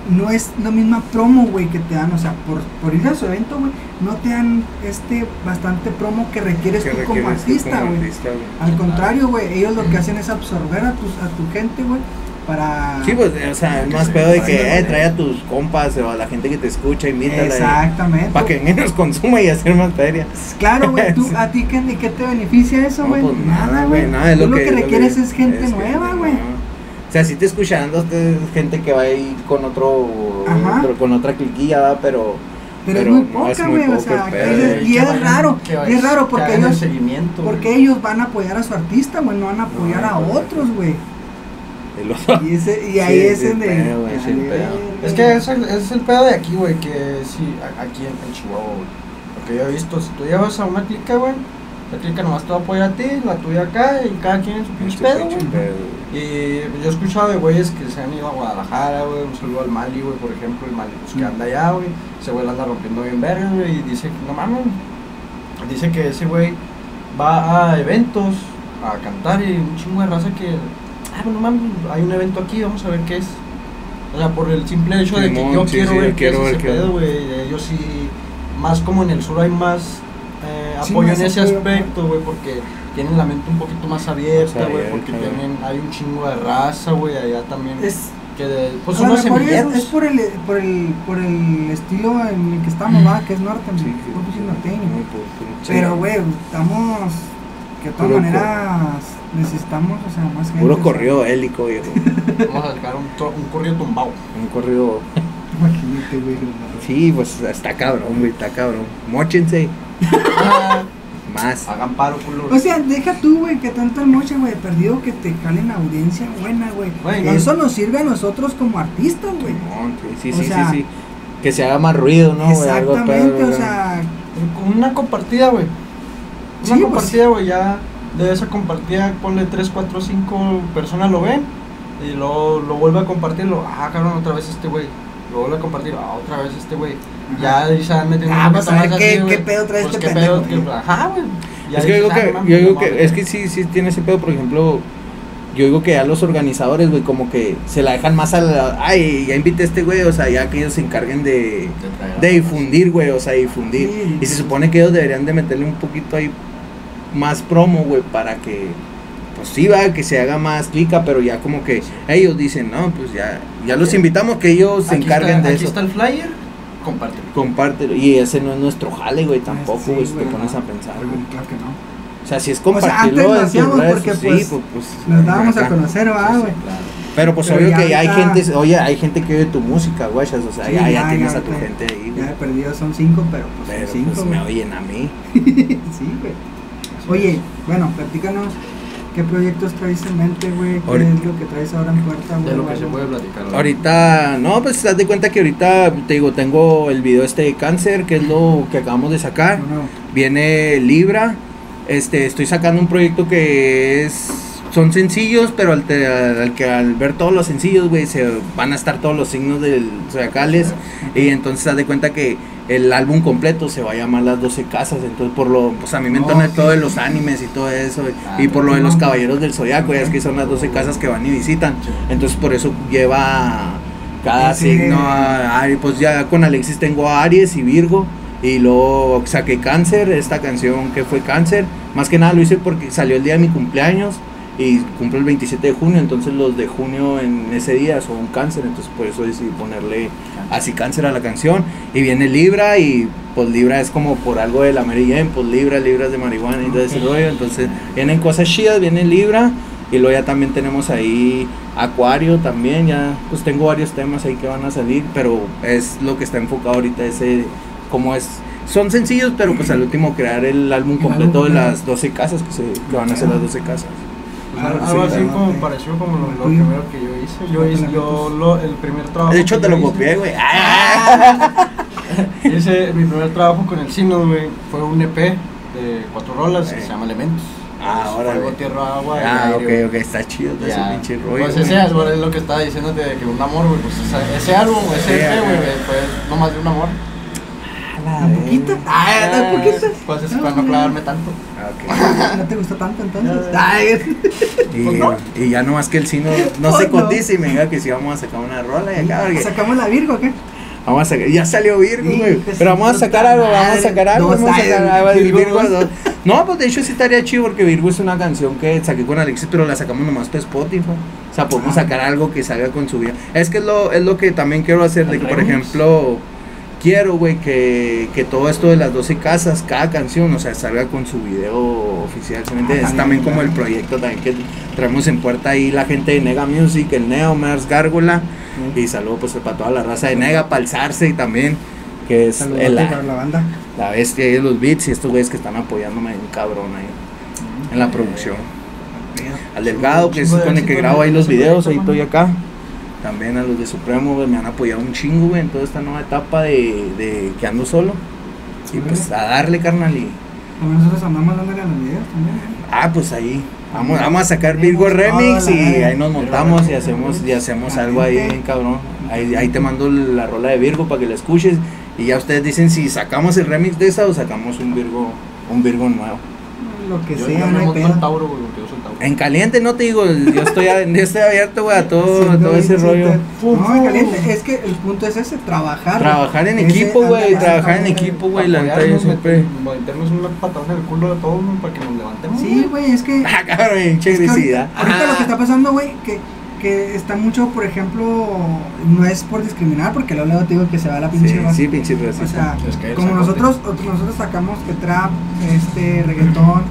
Speaker 2: no es la misma promo, güey, que te dan, o sea, por, por ir a su evento, güey, no te dan este bastante promo que requieres
Speaker 3: que
Speaker 2: tú como
Speaker 3: requieres como
Speaker 2: güey.
Speaker 3: artista, güey.
Speaker 2: Al contrario, güey, ellos lo que hacen es absorber a, tus, a tu gente, güey, para...
Speaker 3: Sí, pues, o sea, es más pedo de que, eh, trae a tus compas o a la gente que te escucha, invítala.
Speaker 2: Exactamente.
Speaker 3: Para que menos consuma y hacer más feria.
Speaker 2: Claro, güey, tú, ¿a ti qué, qué te beneficia eso,
Speaker 3: No,
Speaker 2: güey?
Speaker 3: pues,
Speaker 2: nada, güey.
Speaker 3: nada, es
Speaker 2: Tú lo
Speaker 3: que,
Speaker 2: que, requieres es gente
Speaker 3: es
Speaker 2: nueva, güey.
Speaker 3: O sea, si te escuchando es gente que va ahí con otro, con otra cliquilla, ¿va? pero
Speaker 2: Pero,
Speaker 3: Pero
Speaker 2: es muy
Speaker 3: no, es
Speaker 2: poca, güey, o sea,
Speaker 3: güey.
Speaker 2: y es
Speaker 4: vayan-
Speaker 2: raro, y es raro
Speaker 4: que
Speaker 2: porque
Speaker 4: el
Speaker 2: ellos,
Speaker 4: seguimiento,
Speaker 2: porque ellos van a apoyar a su artista, güey, no van a apoyar
Speaker 3: No,
Speaker 2: a otros, güey.
Speaker 3: El otro-
Speaker 2: Y, ese, y ahí
Speaker 3: Sí,
Speaker 2: es donde...
Speaker 3: pedo, sí.
Speaker 4: Es que es el, es el pedo de aquí, güey, que sí, aquí en, en Chihuahua, güey. Porque yo he visto, si tú llevas a una clica, güey, la clica nomás te va a apoyar a ti, la tuya acá, y cada quien en su pinche pedo, güey. Y yo he escuchado de güeyes que se han ido a Guadalajara, güey, un saludo al Mali, güey, por ejemplo, el Mali, pues que anda allá, güey, ese güey la anda rompiendo bien verga, güey, y dice, que no mames, dice que ese güey va a eventos a cantar y un chingo de raza que, ah, bueno, mames, hay un evento aquí, vamos a ver qué es. O sea, por el simple hecho de que yo
Speaker 3: sí,
Speaker 4: quiero
Speaker 3: sí,
Speaker 4: ver
Speaker 3: yo
Speaker 4: qué es ese pedo, güey, ellos sí, más como en el sur hay más eh,
Speaker 2: Sí,
Speaker 4: apoyo
Speaker 2: más
Speaker 4: en ese aspecto, güey, porque tienen la mente un poquito más abierta, güey, porque tienen, hay un chingo de raza, güey, allá también.
Speaker 2: Es,
Speaker 4: que de, pues
Speaker 2: es, por, el, por, el, por el estilo en el que estamos, ¿va? Que es norte,
Speaker 3: Sí,
Speaker 2: pues, norteño.
Speaker 3: no, pues, pues,
Speaker 2: Pero,
Speaker 3: sí.
Speaker 2: güey, estamos. Que de todas
Speaker 3: Puro
Speaker 2: maneras necesitamos, o sea, más gente.
Speaker 3: Puro corrido hélico, viejo.
Speaker 4: Vamos a sacar un, un corrido tumbado.
Speaker 3: Un corrido.
Speaker 2: Imagínate, güey.
Speaker 3: Sí, pues está cabrón, güey, está cabrón. Móchense.
Speaker 4: Ah,
Speaker 3: Más.
Speaker 4: Hagan paro, culo.
Speaker 2: O sea, deja tú, güey, que tanto el moche, güey, perdido que te jalen audiencia buena, güey. Eso nos sirve a nosotros como artistas, güey.
Speaker 3: Sí,
Speaker 2: O
Speaker 3: sí, sí,
Speaker 2: sea,
Speaker 3: sí, sí. Que se haga más ruido, ¿no?
Speaker 2: Exactamente,
Speaker 3: pedo,
Speaker 2: o sea,
Speaker 4: Con una compartida, güey. Una
Speaker 2: Sí, pues.
Speaker 4: compartida, güey, ya de esa compartida, ponle 3, 4, 5 personas lo ven y luego lo vuelve a compartir, lo, ah, cabrón, otra vez este güey. Lo vuelve a compartir, ah, otra vez este güey. Ya se van metiendo
Speaker 2: Ah,
Speaker 4: un
Speaker 2: pues, a ver
Speaker 4: más
Speaker 2: qué-
Speaker 4: así,
Speaker 2: qué pedo trae
Speaker 4: Pues,
Speaker 2: este
Speaker 4: qué pedo,
Speaker 2: pendejo,
Speaker 4: que-
Speaker 2: güey.
Speaker 4: Ajá, güey. Ya
Speaker 3: Es que, digo
Speaker 4: ah,
Speaker 3: que, yo digo que, es que sí, sí tiene ese pedo, por ejemplo, yo digo que ya los organizadores, güey, como que se la dejan más a la, ay, ya invité a este güey, o sea, ya que ellos se encarguen de, de difundir, güey, o sea, difundir.
Speaker 2: Sí.
Speaker 3: Y se supone que ellos deberían de meterle un poquito ahí más promo, güey, para que, pues sí, va, que se haga más clica, pero ya como que ellos dicen, no, pues ya, ya los invitamos que ellos se
Speaker 4: Aquí
Speaker 3: encarguen
Speaker 4: está-
Speaker 3: de
Speaker 4: aquí
Speaker 3: eso.
Speaker 4: está el flyer, compártelo.
Speaker 3: Compártelo. Y ese no es nuestro jale, güey, tampoco,
Speaker 2: Sí,
Speaker 3: güey, si te pones
Speaker 2: no.
Speaker 3: a pensar, güey.
Speaker 2: Claro que no.
Speaker 3: O sea, si es
Speaker 2: sea, antes
Speaker 3: compartirlo
Speaker 2: lo
Speaker 3: en tus
Speaker 2: hacíamos
Speaker 3: redes,
Speaker 2: porque,
Speaker 3: sí,
Speaker 2: pues,
Speaker 3: pues, pues,
Speaker 2: Nos dábamos a conocer, va,
Speaker 3: sí,
Speaker 2: güey.
Speaker 3: claro. Pero pues
Speaker 2: Pero
Speaker 3: obvio que hay gente, oye, hay gente que oye tu música, güey, o sea,
Speaker 2: Sí,
Speaker 3: ya, ya
Speaker 2: ya,
Speaker 3: tienes
Speaker 2: ya,
Speaker 3: a tu gente ahí,
Speaker 2: Ya he perdido, son cinco, pero pues
Speaker 3: Pero
Speaker 2: son cinco.
Speaker 3: pues me oyen a mí.
Speaker 2: sí, güey. Oye, bueno, platícanos ¿Qué proyectos traes en mente, güey? ¿Qué
Speaker 3: Ahorita-
Speaker 2: es lo que traes ahora en puerta, güey?
Speaker 4: De lo que se puede platicar. ¿verdad?
Speaker 3: Ahorita, no, pues haz de cuenta que ahorita, te digo, tengo el video este de cáncer, que es lo que acabamos de sacar.
Speaker 2: No, no.
Speaker 3: Viene Libra, este, estoy sacando un proyecto que es, son sencillos, pero al, te- al que al ver todos los sencillos, güey, se van a estar todos los signos del zodiacales. Y entonces haz de cuenta que el álbum completo se va a llamar Las 12 Casas. Entonces, por lo, pues a mí me entona
Speaker 2: Ok.
Speaker 3: todo de los animes y todo eso. y por lo de los caballeros del zodiaco, ya es que son las 12 casas que van y visitan. Entonces, por eso lleva cada signo a Aries. Pues ya con Alexis tengo a Aries y Virgo. Y luego saqué Cáncer, esta canción que fue Cáncer. Más que nada lo hice porque salió el día de mi cumpleaños y cumplo el 27 de junio. Entonces los de junio en ese día son Cáncer. Entonces por eso decidí ponerle así Cáncer a la canción. Y viene Libra y pues Libra es como por algo de la Mary Jane. Pues Libra, Libras de marihuana y todo ese rollo. Entonces vienen cosas chidas, viene Libra. Y luego ya también tenemos ahí Acuario también, ya pues tengo varios temas ahí que van a salir, pero es lo que está enfocado ahorita ese como es son sencillos, pero pues al último crear el álbum completo de las 12 casas que se que van a ser las 12 casas.
Speaker 4: Pues,
Speaker 2: Ah,
Speaker 4: algo
Speaker 2: sí,
Speaker 4: así como pareció como lo, primero que yo hice. Yo hice yo lo, el primer trabajo.
Speaker 3: De hecho te lo copié, güey.
Speaker 4: Hice mi primer trabajo con el Sino, güey. Fue un EP de cuatro rolas que se llama Elementos.
Speaker 3: Ah, órale.
Speaker 4: Fuego, tierra, agua. y
Speaker 3: Ah,
Speaker 4: aire,
Speaker 3: ok, ok, está chido todo
Speaker 4: Ya.
Speaker 3: ese pinche rollo.
Speaker 4: Pues ese es, bueno, es lo que estaba diciéndote de que un amor, güey. Pues ese, ese álbum, ese EP, güey, fue nomás de un amor.
Speaker 2: ¿Un poquito? Ah, ¿un poquito?
Speaker 4: Pues es para no clavarme tanto.
Speaker 3: Ah, ok.
Speaker 2: ¿No te gustó tanto entonces? Ay,
Speaker 3: Y,
Speaker 4: Pues no.
Speaker 3: y ya no más que el sino no
Speaker 2: Pues
Speaker 3: se
Speaker 2: no.
Speaker 3: cotice y me diga que si vamos a sacar una rola y acá, porque
Speaker 2: ¿Sacamos la Virgo o qué?
Speaker 3: Vamos a sacar, ya salió Virgo,
Speaker 2: Sí,
Speaker 3: güey.
Speaker 2: pues,
Speaker 3: Pero vamos a sacar algo, vamos a sacar algo, vamos a sacar algo.
Speaker 2: Virgo
Speaker 3: Virgo
Speaker 2: dos.
Speaker 3: dos. No, pues de hecho sí estaría chido porque Virgo es una canción que saqué con Alexis, pero la sacamos nomás para Spotify. O sea, podemos
Speaker 2: Ah.
Speaker 3: sacar algo que salga con su vida. Es que es lo, es lo que también quiero hacer, de que, por ejemplo, quiero, güey, que, que todo esto de las 12 casas, cada canción, o sea, salga con su video oficial.
Speaker 2: Ah,
Speaker 3: Es
Speaker 2: también,
Speaker 3: como el proyecto también que traemos en puerta ahí la gente de Nega Music, el Neo, Mars Gárgola. Y saludo pues para toda la raza de Nega, Sarce y también, que es
Speaker 2: para la banda.
Speaker 3: la bestia de los beats y estos güeyes que están apoyándome un cabrón ahí en la producción. Al Delgado, que es con el que grabo ahí los videos, ahí estoy acá. También a los de Supremo, güey, me han apoyado un chingo, güey, en toda esta nueva etapa de, de que ando solo. Y pues a darle, carnal, y...
Speaker 2: Nosotros andamos dándole a los videos también. ¿eh?
Speaker 3: Ah, pues ahí. Vamos, vamos a sacar Virgo Remix y ahí nos montamos y hacemos, y hacemos algo ahí, cabrón. Ahí, ahí te mando la rola de Virgo para que la escuches. Y ya ustedes dicen si sacamos el remix de esa o sacamos un Virgo, un Virgo nuevo.
Speaker 2: Lo que
Speaker 4: Yo,
Speaker 2: sea, no
Speaker 4: me
Speaker 2: hay pedo.
Speaker 4: Tauro, güey,
Speaker 3: En caliente no te digo, yo estoy, a- yo estoy abierto, güey, a todo,
Speaker 2: Sí,
Speaker 3: todo ese rollo.
Speaker 2: te- No, en caliente, es que el punto es ese, trabajar.
Speaker 3: Trabajar en equipo, güey, trabajar en equipo, güey, la neta yo siempre...
Speaker 4: meter- meternos una patada en el culo de todos, para que nos levantemos.
Speaker 2: Sí, güey, es que.
Speaker 3: Ah, cabrón, pinche
Speaker 2: es que ahorita, ahorita lo que está pasando, güey, que, que está mucho, por ejemplo, no es por discriminar, porque luego, luego te digo que se va la pinche
Speaker 3: Sí,
Speaker 2: raza.
Speaker 3: sí, pinche
Speaker 2: O
Speaker 3: racista.
Speaker 2: sea,
Speaker 4: Es que
Speaker 2: como nosotros, otros- nosotros sacamos que trap, este, reggaetón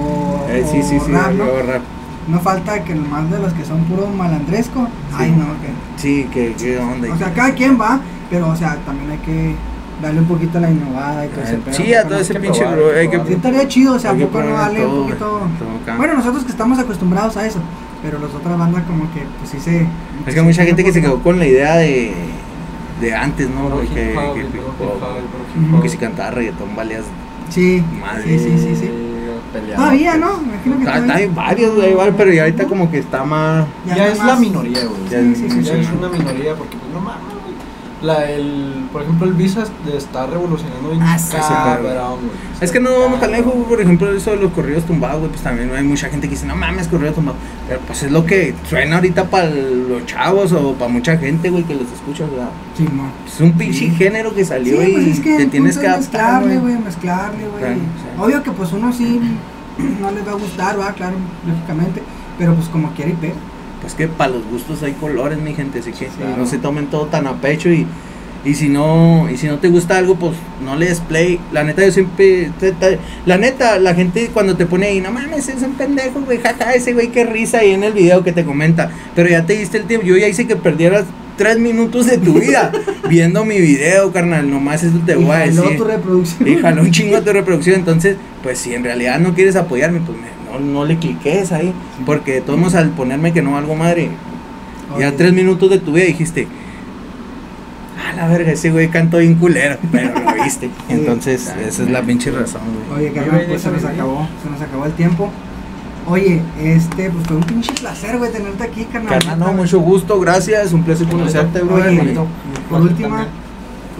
Speaker 2: o,
Speaker 3: Eh, sí, sí,
Speaker 2: o
Speaker 3: sí,
Speaker 2: rap, ¿no?
Speaker 3: luego rap.
Speaker 2: No falta que más de los que son puro malandresco, ay no, que,
Speaker 3: Sí, que, que onda.
Speaker 2: o sea, cada quien va, pero o sea, también hay que darle un poquito a la innovada y todo ese pedo.
Speaker 3: Sí, a todo ese pinche bro, hay que...
Speaker 2: Sí, estaría chido, o sea,
Speaker 3: hay que
Speaker 2: ¿a poco no darle un poquito?
Speaker 3: todo.
Speaker 2: Bueno, nosotros que estamos acostumbrados a eso, pero las otras bandas como que, pues sí se...
Speaker 3: Es que hay mucha gente que se quedó con la idea de, de antes, ¿no? Que, si cantaba reggaetón valías.
Speaker 2: Sí,
Speaker 3: Madre.
Speaker 2: sí, sí, sí, sí.
Speaker 4: Peleando.
Speaker 2: Todavía, ¿no? Me imagino que
Speaker 3: Está,
Speaker 2: todavía.
Speaker 3: hay varios, pero ya ahorita como que está más.
Speaker 4: Ya, es la minoría, güey.
Speaker 3: Ya
Speaker 2: Sí, sí, sí,
Speaker 4: ya
Speaker 2: sí.
Speaker 4: es una minoría porque, pues, no mames. La, el, por ejemplo, el Visa está revolucionando bien
Speaker 2: Ah, sí,
Speaker 4: cabrón.
Speaker 3: Es que no vamos tan lejos, güey, por ejemplo, eso de los corridos tumbados, güey, pues también hay mucha gente que dice, no mames, corrido tumbado. Pero pues es lo que suena ahorita para los chavos o para mucha gente, güey, que los escucha,
Speaker 2: Sí, mo.
Speaker 3: Es un pinche
Speaker 2: Sí.
Speaker 3: género que
Speaker 2: Sí,
Speaker 3: salió
Speaker 2: pues
Speaker 3: y
Speaker 2: es que
Speaker 3: te tienes que adaptar,
Speaker 2: mezclarle,
Speaker 3: güey.
Speaker 2: güey, mezclarle, güey.
Speaker 3: Claro, sí.
Speaker 2: Obvio que pues uno sí no les va a gustar, va, claro, lógicamente, pero pues como quiere y pega.
Speaker 3: Pues que para los gustos hay colores, mi gente, así que
Speaker 4: Claro.
Speaker 3: no se tomen todo tan a pecho y, y si no y si no te gusta algo, pues no le des play. La neta yo siempre te- te- la neta, la gente cuando te pone ahí, no mames, es un pendejo, güey, jaja, ese güey qué risa ahí en el video que te comenta, pero ya te diste el tiempo, yo ya hice que perdieras tres minutos de tu vida viendo mi video, carnal, nomás eso te
Speaker 2: Y
Speaker 3: voy a
Speaker 2: jaló
Speaker 3: decir.
Speaker 2: tu reproducción.
Speaker 3: Y jaló un chingo de reproducción. Entonces, pues si en realidad no quieres apoyarme, pues me- no, no le cliques ahí. Porque todos al ponerme que no valgo madre, ya tres minutos de tu vida dijiste, a la verga, ese güey cantó bien culero, pero lo viste. Entonces, esa es la pinche razón, güey.
Speaker 2: Oye, carnal, pues se nos acabó, se nos acabó el tiempo. Oye, este, pues fue un pinche placer, güey, tenerte aquí, carnal.
Speaker 3: Carnal, no, mucho gusto, gracias, un placer conocerte, hermanito.
Speaker 2: por última,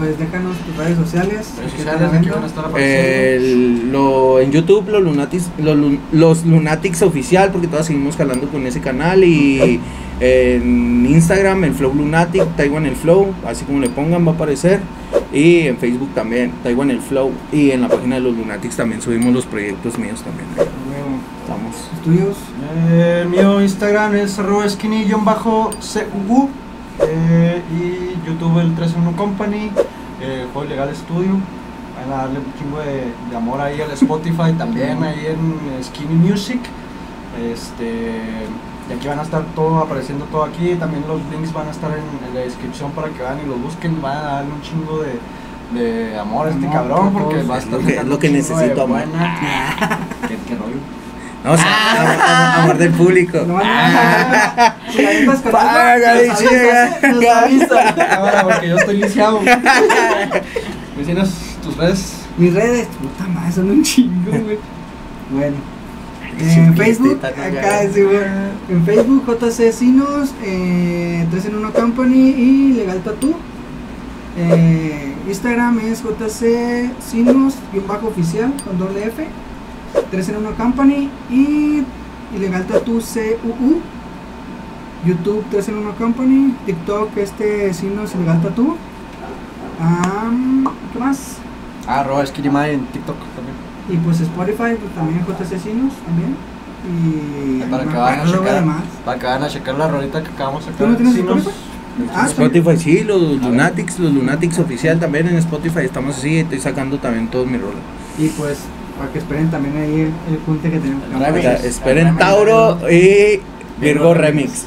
Speaker 2: pues déjanos tus redes sociales.
Speaker 4: Redes
Speaker 2: ¿qué
Speaker 4: sociales,
Speaker 2: están
Speaker 4: aquí van a
Speaker 2: viendo?
Speaker 4: estar apareciendo.
Speaker 3: El- lo, en YouTube, los Lunatics, los, Lun- los Lunatics Oficial, porque todavía seguimos jalando con ese canal. Y en Instagram, el Flow Lunatic, Taiwan el Flow, así como le pongan, va a aparecer. Y en Facebook también, Taiwan el Flow. Y en la página de los Lunatics también subimos los proyectos míos también. Estamos.
Speaker 2: ¿Los tuyos?
Speaker 4: Eh, el mío Instagram es arroba skinny-cuu eh, y YouTube el 31 Company, eh, Juego Legal Studio. Van a darle un chingo de, de amor ahí al Spotify también, ahí en Skinny Music. Este, y aquí van a estar todo apareciendo todo aquí. También los links van a estar en, en la descripción para que vayan y los busquen. Van a darle un chingo de, de amor a este cabrón
Speaker 2: por
Speaker 4: porque va a
Speaker 3: Es
Speaker 4: estar
Speaker 3: lo que- lo que necesito, amor. Vamos a amor, amor del público.
Speaker 2: No, no, no, no.
Speaker 3: Paga.
Speaker 4: Ahora, porque yo estoy lisiado. Vecinos, tus redes.
Speaker 2: Mis redes, puta madre, son un chingo, güey. Bueno. En Facebook, acá sí, güey. En Facebook, JC Sinos, eh, 3 en 1 Company y Legal Tattoo. Eh, Instagram es JC Sinos, bajo oficial, con doble F. 3 en 1 Company y Ilegal Tattoo CUU. YouTube 3 en 1 Company. TikTok, este Sinos Ilegal Tattoo. Am, ¿Qué más?
Speaker 4: Ah, Mae en TikTok también.
Speaker 2: Y pues Spotify, pues también JC Sinos también. Y
Speaker 4: Para que vayan a checar. Para que vayan a checar la rolita que acabamos de
Speaker 2: ¿Tú
Speaker 4: sacar.
Speaker 2: no tienes Spotify? Ah, sí.
Speaker 3: Spotify sí, los Lunatics, los Lunatics oficial también en Spotify estamos así, estoy sacando también todos mis roles.
Speaker 2: Y pues para que esperen también ahí el, el junte que tenemos.
Speaker 4: Remix.
Speaker 3: Esperen Tauro y Virgo Remix.